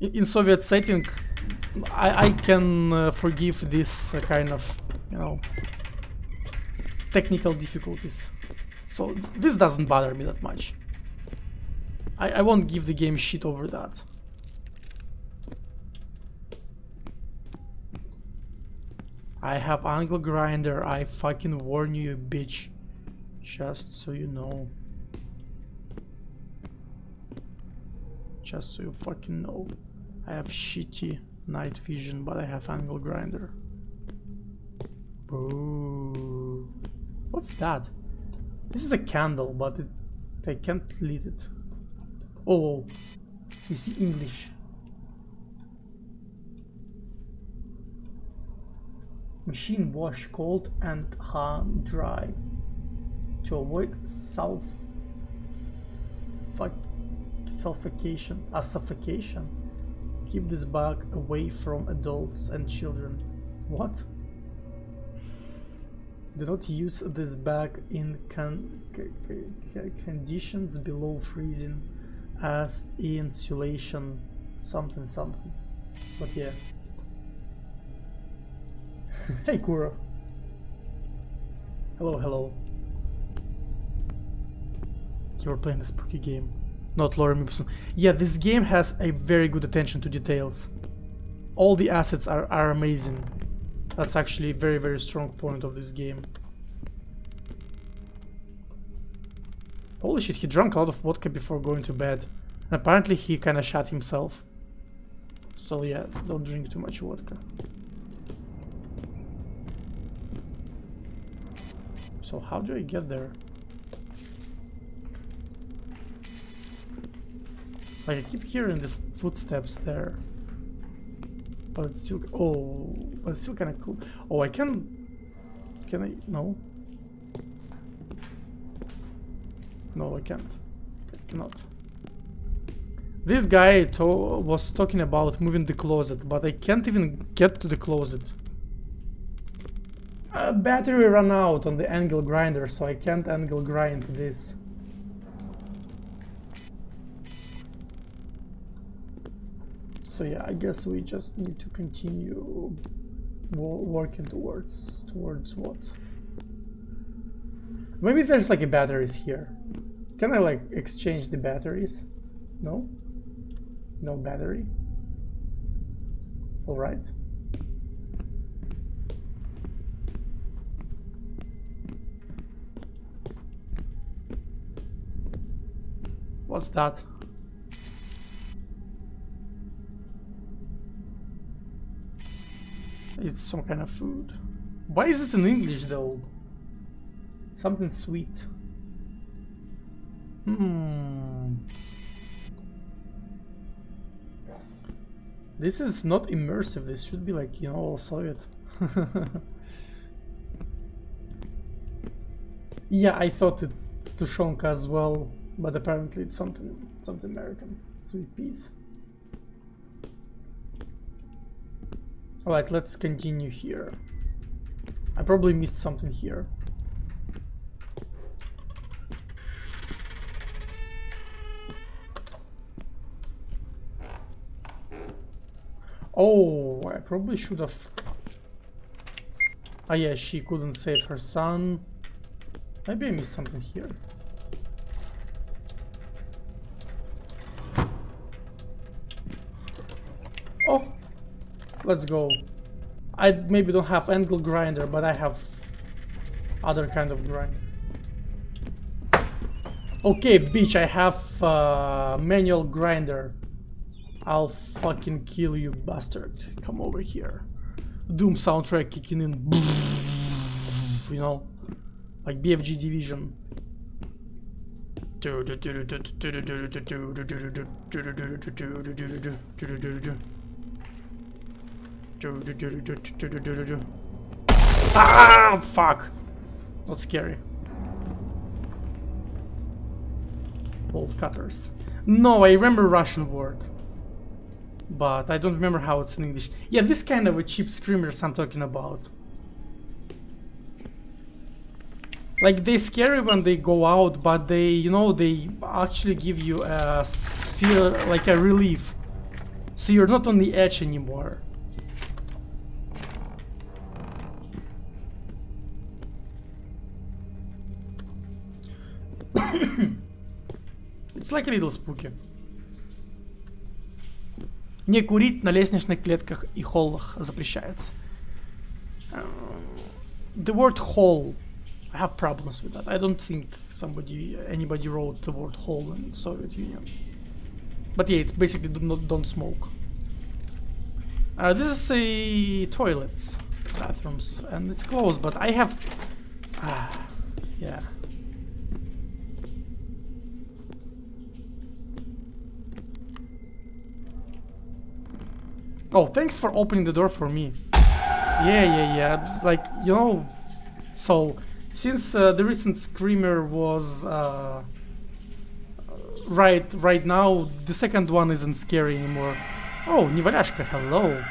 in Soviet setting, I I can uh, forgive this uh, kind of you know technical difficulties. So this doesn't bother me that much. I, I won't give the game shit over that. I have angle grinder. I fucking warn you, bitch. Just so you know. Just so you fucking know. I have shitty night vision, but I have angle grinder. Ooh. What's that? This is a candle, but it, I can't lit it. Oh, oh. you see English. Machine wash cold and hard dry to avoid self suffocation. A suffocation. Keep this bag away from adults and children. What? Do not use this bag in con conditions below freezing as insulation something something. But yeah. hey Kuro. Hello, hello. You're playing the spooky game. Not Lorem Ipsum. Yeah, this game has a very good attention to details. All the assets are, are amazing. That's actually a very, very strong point of this game. Holy shit, he drank a lot of vodka before going to bed. And apparently he kinda shot himself. So yeah, don't drink too much vodka. So how do I get there? Like I keep hearing these footsteps there. But it's still oh but it's still kinda cool. Oh I can can I no? No I can't. I cannot. This guy was talking about moving the closet, but I can't even get to the closet. Uh, battery ran out on the angle grinder, so I can't angle grind this. So yeah, I guess we just need to continue working towards towards what? Maybe there's like a batteries here. Can I like exchange the batteries? No? No battery? Alright. What's that? It's some kind of food. Why is this in English though? Something sweet. Hmm. This is not immersive, this should be like, you know, all Soviet. yeah, I thought it's Tushonka as well, but apparently it's something something American. Sweet peas. Alright, let's continue here. I probably missed something here. Oh, I probably should have... Oh yeah, she couldn't save her son. Maybe I missed something here. Oh, let's go. I maybe don't have angle grinder, but I have other kind of grinder. Okay, bitch, I have uh, manual grinder. I'll fucking kill you, bastard. Come over here. Doom soundtrack kicking in. You know? Like BFG Division. Ah, fuck. Not scary. Bolt cutters. No, I remember Russian word but I don't remember how it's in English. Yeah, this kind of a cheap screamers I'm talking about. Like, they scary when they go out, but they, you know, they actually give you a feel like a relief. So you're not on the edge anymore. it's like a little spooky. Не курить на лестничных клетках и холлах запрещается. The word hall, I have problems with that. I don't think somebody, anybody wrote the word hall in Soviet Union. But yeah, it's basically do not, don't smoke. Uh, this is a toilets, bathrooms, and it's closed, but I have... Ah, yeah. Oh, thanks for opening the door for me. Yeah, yeah, yeah. Like, you know, so since uh, the recent screamer was uh, right right now, the second one isn't scary anymore. Oh, Nivalyashka, hello.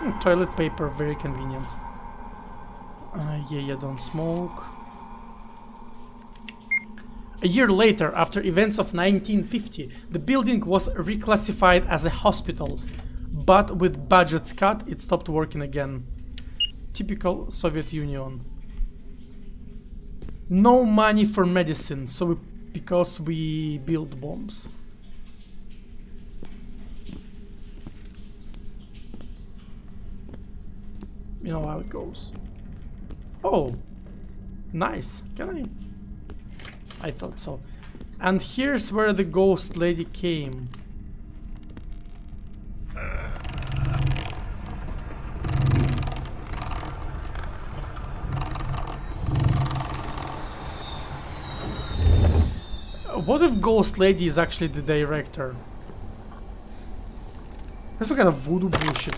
Mm, toilet paper, very convenient. Uh, yeah, yeah, don't smoke. A year later, after events of 1950, the building was reclassified as a hospital, but with budgets cut, it stopped working again. Typical Soviet Union. No money for medicine, so we, because we build bombs. You know how it goes. Oh, nice. Can I I thought so. And here's where the ghost lady came. What if Ghost Lady is actually the director? That's some kind of voodoo bullshit.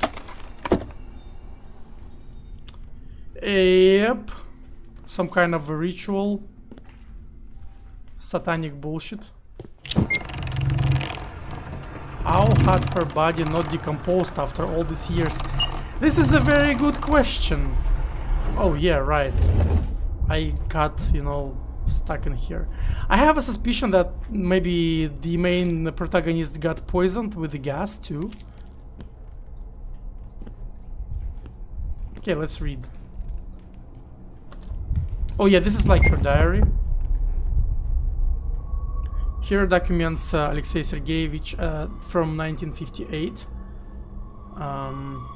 Yep. Some kind of a ritual. Satanic bullshit. How had her body not decomposed after all these years? This is a very good question. Oh yeah, right. I got, you know, stuck in here. I have a suspicion that maybe the main protagonist got poisoned with the gas too. Okay, let's read. Oh yeah, this is like her diary. Here are documents uh, Alexei Sergeyevich uh, from 1958. Um,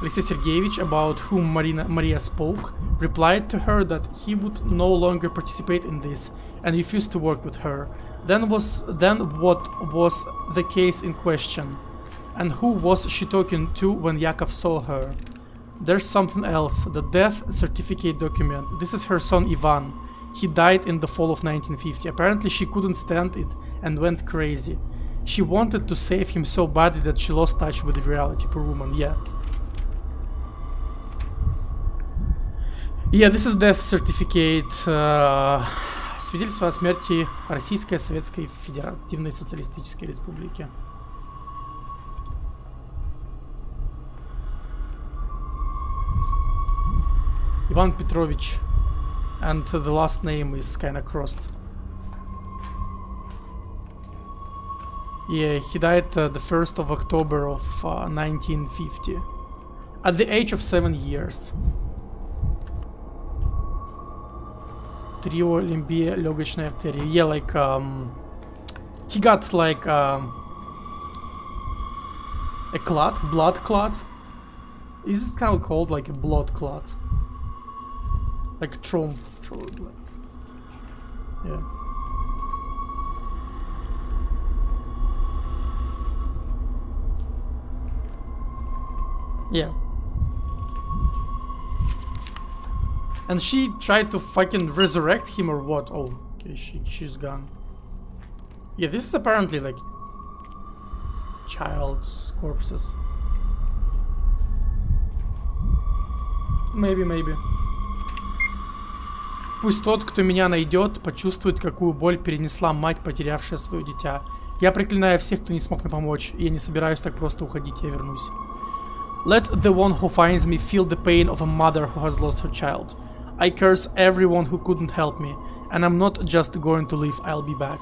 Alexei Sergeyevich, about whom Marina, Maria spoke, replied to her that he would no longer participate in this and refused to work with her. Then was then what was the case in question? And who was she talking to when Yakov saw her? There's something else. The death certificate document. This is her son Ivan. He died in the fall of 1950. Apparently she couldn't stand it and went crazy. She wanted to save him so badly that she lost touch with reality. Poor woman, yeah. Yeah, this is death certificate. Uh, свидетельство о смерти Российской Советской Федеративной Социалистической Республики. Ivan Petrovich. and the last name is kinda crossed. Yeah, he died uh, the 1st of October of uh, 1950, at the age of 7 years. Тромбоэмболия легочной артерии. Yeah, like, um, he got like um, a clot, blood clot. Is it kind of called like a blood clot? Like a tromp yeah. Yeah. And she tried to fucking resurrect him or what? Oh, okay, she, she's gone. Yeah, this is apparently like child's corpses. Maybe, maybe. Пусть тот, кто меня найдет, почувствует, какую боль перенесла мать, потерявшая свое дитя. Я проклинаю всех, кто не смог мне помочь, я не собираюсь так просто уходить, я вернусь. Let the one who finds me feel the pain of a mother who has lost her child. I curse everyone who couldn't help me, and I'm not just going to leave, I'll be back.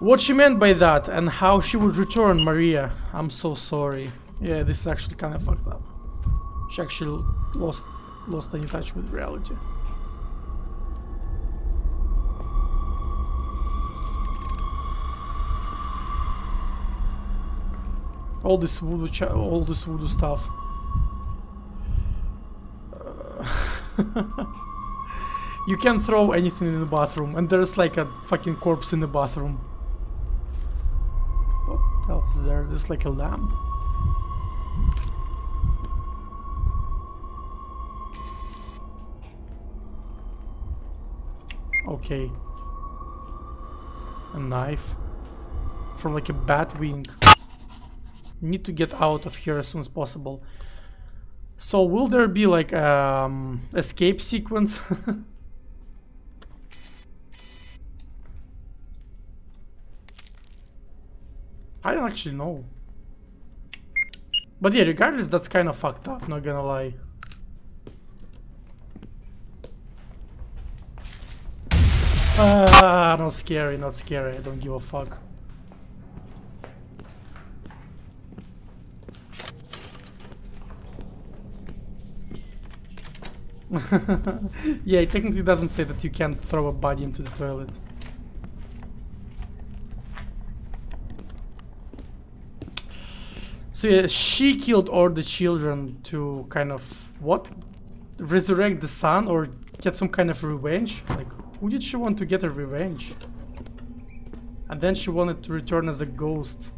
What she meant by that, and how she would return, Maria, I'm so sorry. Yeah, this is actually kind of fucked up. She actually lost lost any touch with reality. All this voodoo, all this voodoo stuff. You can throw anything in the bathroom, and there's like a fucking corpse in the bathroom. What else is there? There's like a lamp. Okay. A knife. From like a bat wing need to get out of here as soon as possible. So will there be like um escape sequence? I don't actually know. But yeah, regardless, that's kind of fucked up, not gonna lie. Ah, not scary, not scary, I don't give a fuck. yeah, it technically doesn't say that you can't throw a body into the toilet. So yeah, she killed all the children to kind of, what? Resurrect the son or get some kind of revenge? Like, who did she want to get a revenge? And then she wanted to return as a ghost.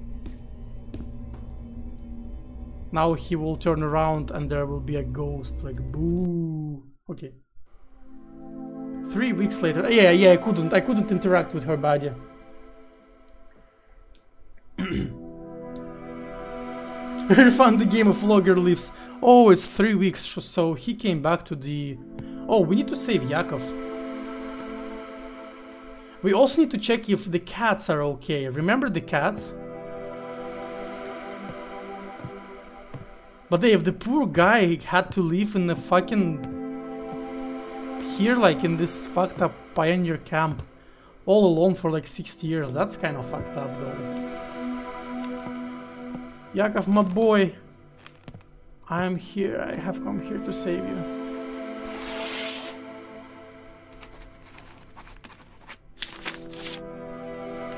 Now he will turn around and there will be a ghost, like boo. Okay. Three weeks later. Yeah, yeah, I couldn't. I couldn't interact with her body. found the game of logger Leaves. Oh, it's three weeks, so he came back to the... Oh, we need to save Yakov. We also need to check if the cats are okay. Remember the cats? But if the poor guy had to live in the fucking... Here, like in this fucked up pioneer camp. All alone for like 60 years. That's kind of fucked up though. Yakov, my boy. I am here. I have come here to save you.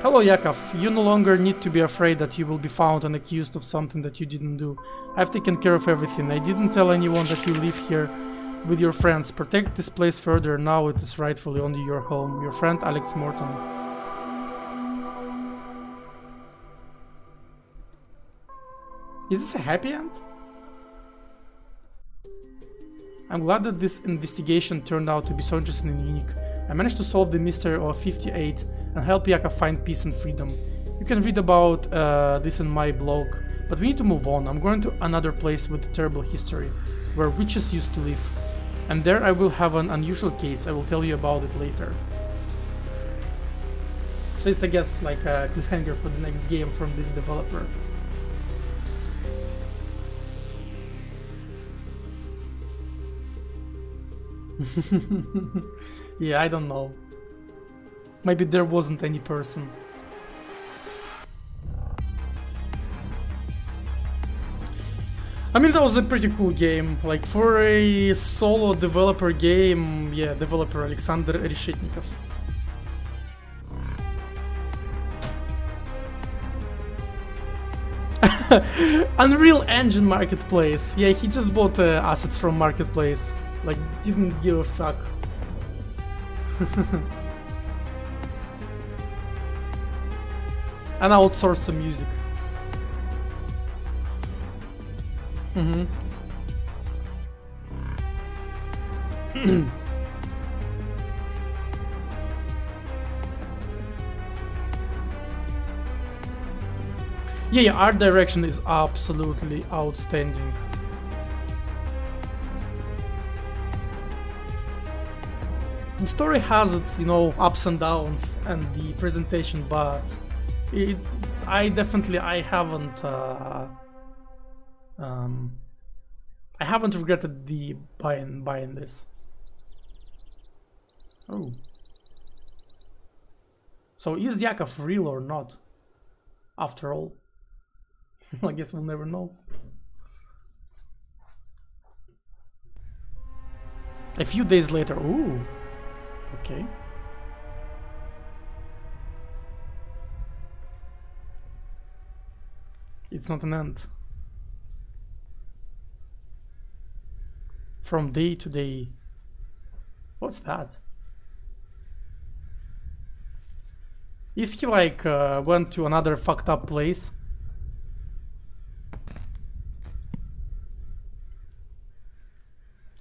Hello, Yakov. You no longer need to be afraid that you will be found and accused of something that you didn't do. I've taken care of everything. I didn't tell anyone that you live here with your friends. Protect this place further. Now it is rightfully only your home. Your friend Alex Morton. Is this a happy end? I'm glad that this investigation turned out to be so interesting and unique. I managed to solve the mystery of 58 and help Yaka find peace and freedom. You can read about uh, this in my blog, but we need to move on. I'm going to another place with a terrible history, where witches used to live. And there I will have an unusual case, I will tell you about it later. So it's I guess like a cliffhanger for the next game from this developer. yeah, I don't know. Maybe there wasn't any person. I mean, that was a pretty cool game. Like, for a solo developer game, yeah, developer Alexander Reshetnikov. Unreal Engine Marketplace. Yeah, he just bought uh, assets from Marketplace. Like, didn't give a fuck. and I outsource some music. Mm-hmm. yeah, yeah, art direction is absolutely outstanding. The story has its you know ups and downs and the presentation but it i definitely i haven't uh, um i haven't regretted the buying buying this. Oh. So is yakov real or not after all? I guess we'll never know. A few days later ooh Okay. It's not an end. From day to day. What's that? Is he like uh, went to another fucked up place?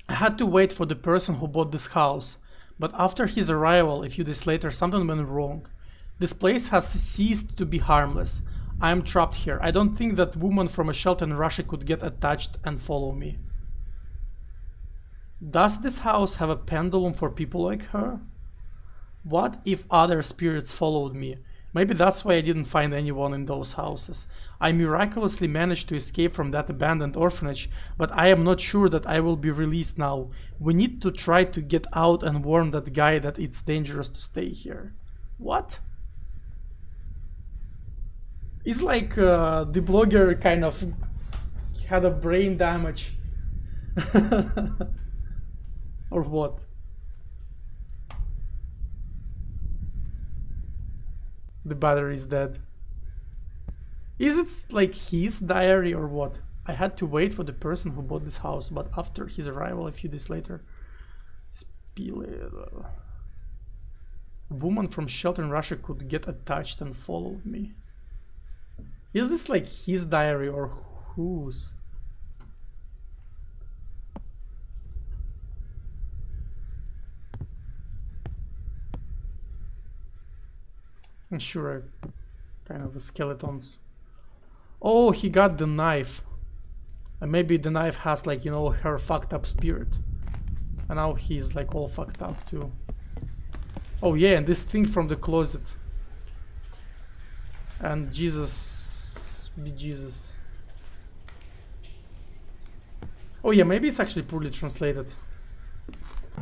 I had to wait for the person who bought this house. But after his arrival a few days later, something went wrong. This place has ceased to be harmless. I am trapped here. I don't think that woman from a shelter in Russia could get attached and follow me. Does this house have a pendulum for people like her? What if other spirits followed me? Maybe that's why I didn't find anyone in those houses. I miraculously managed to escape from that abandoned orphanage, but I am not sure that I will be released now. We need to try to get out and warn that guy that it's dangerous to stay here. What? It's like uh, the blogger kind of had a brain damage. or what? The battery is dead. Is it like his diary or what? I had to wait for the person who bought this house, but after his arrival a few days later, a uh, woman from shelter in Russia could get attached and follow me. Is this like his diary or whose? And sure, kind of skeletons. Oh, he got the knife. And maybe the knife has like, you know, her fucked up spirit. And now he's like all fucked up too. Oh yeah, and this thing from the closet. And Jesus be Jesus. Oh yeah, maybe it's actually poorly translated.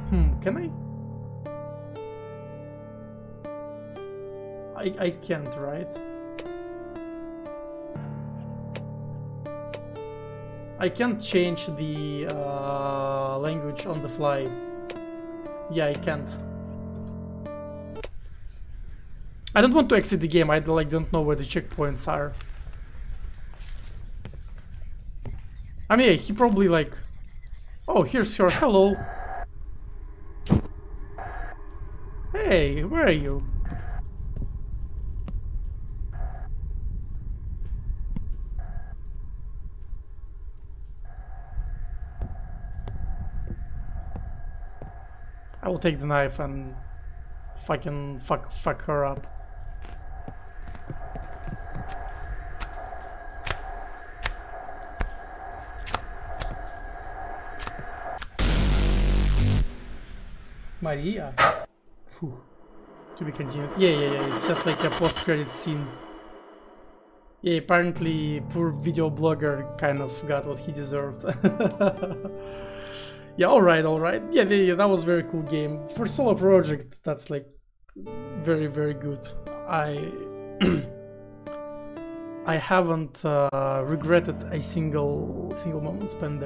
Hmm, can I? I, I can't, right? I can't change the uh, language on the fly. Yeah, I can't. I don't want to exit the game. I like don't know where the checkpoints are. I mean, he probably like. Oh, here's your hello. Hey, where are you? I will take the knife and fucking fuck fuck her up. Maria. To be continued. Yeah, yeah, yeah. It's just like a post-credit scene. Yeah, apparently poor video blogger kind of got what he deserved. yeah, alright, alright. Yeah, yeah, that was very cool game. For solo project, that's like very, very good. I I haven't uh, regretted a single single moment spent there.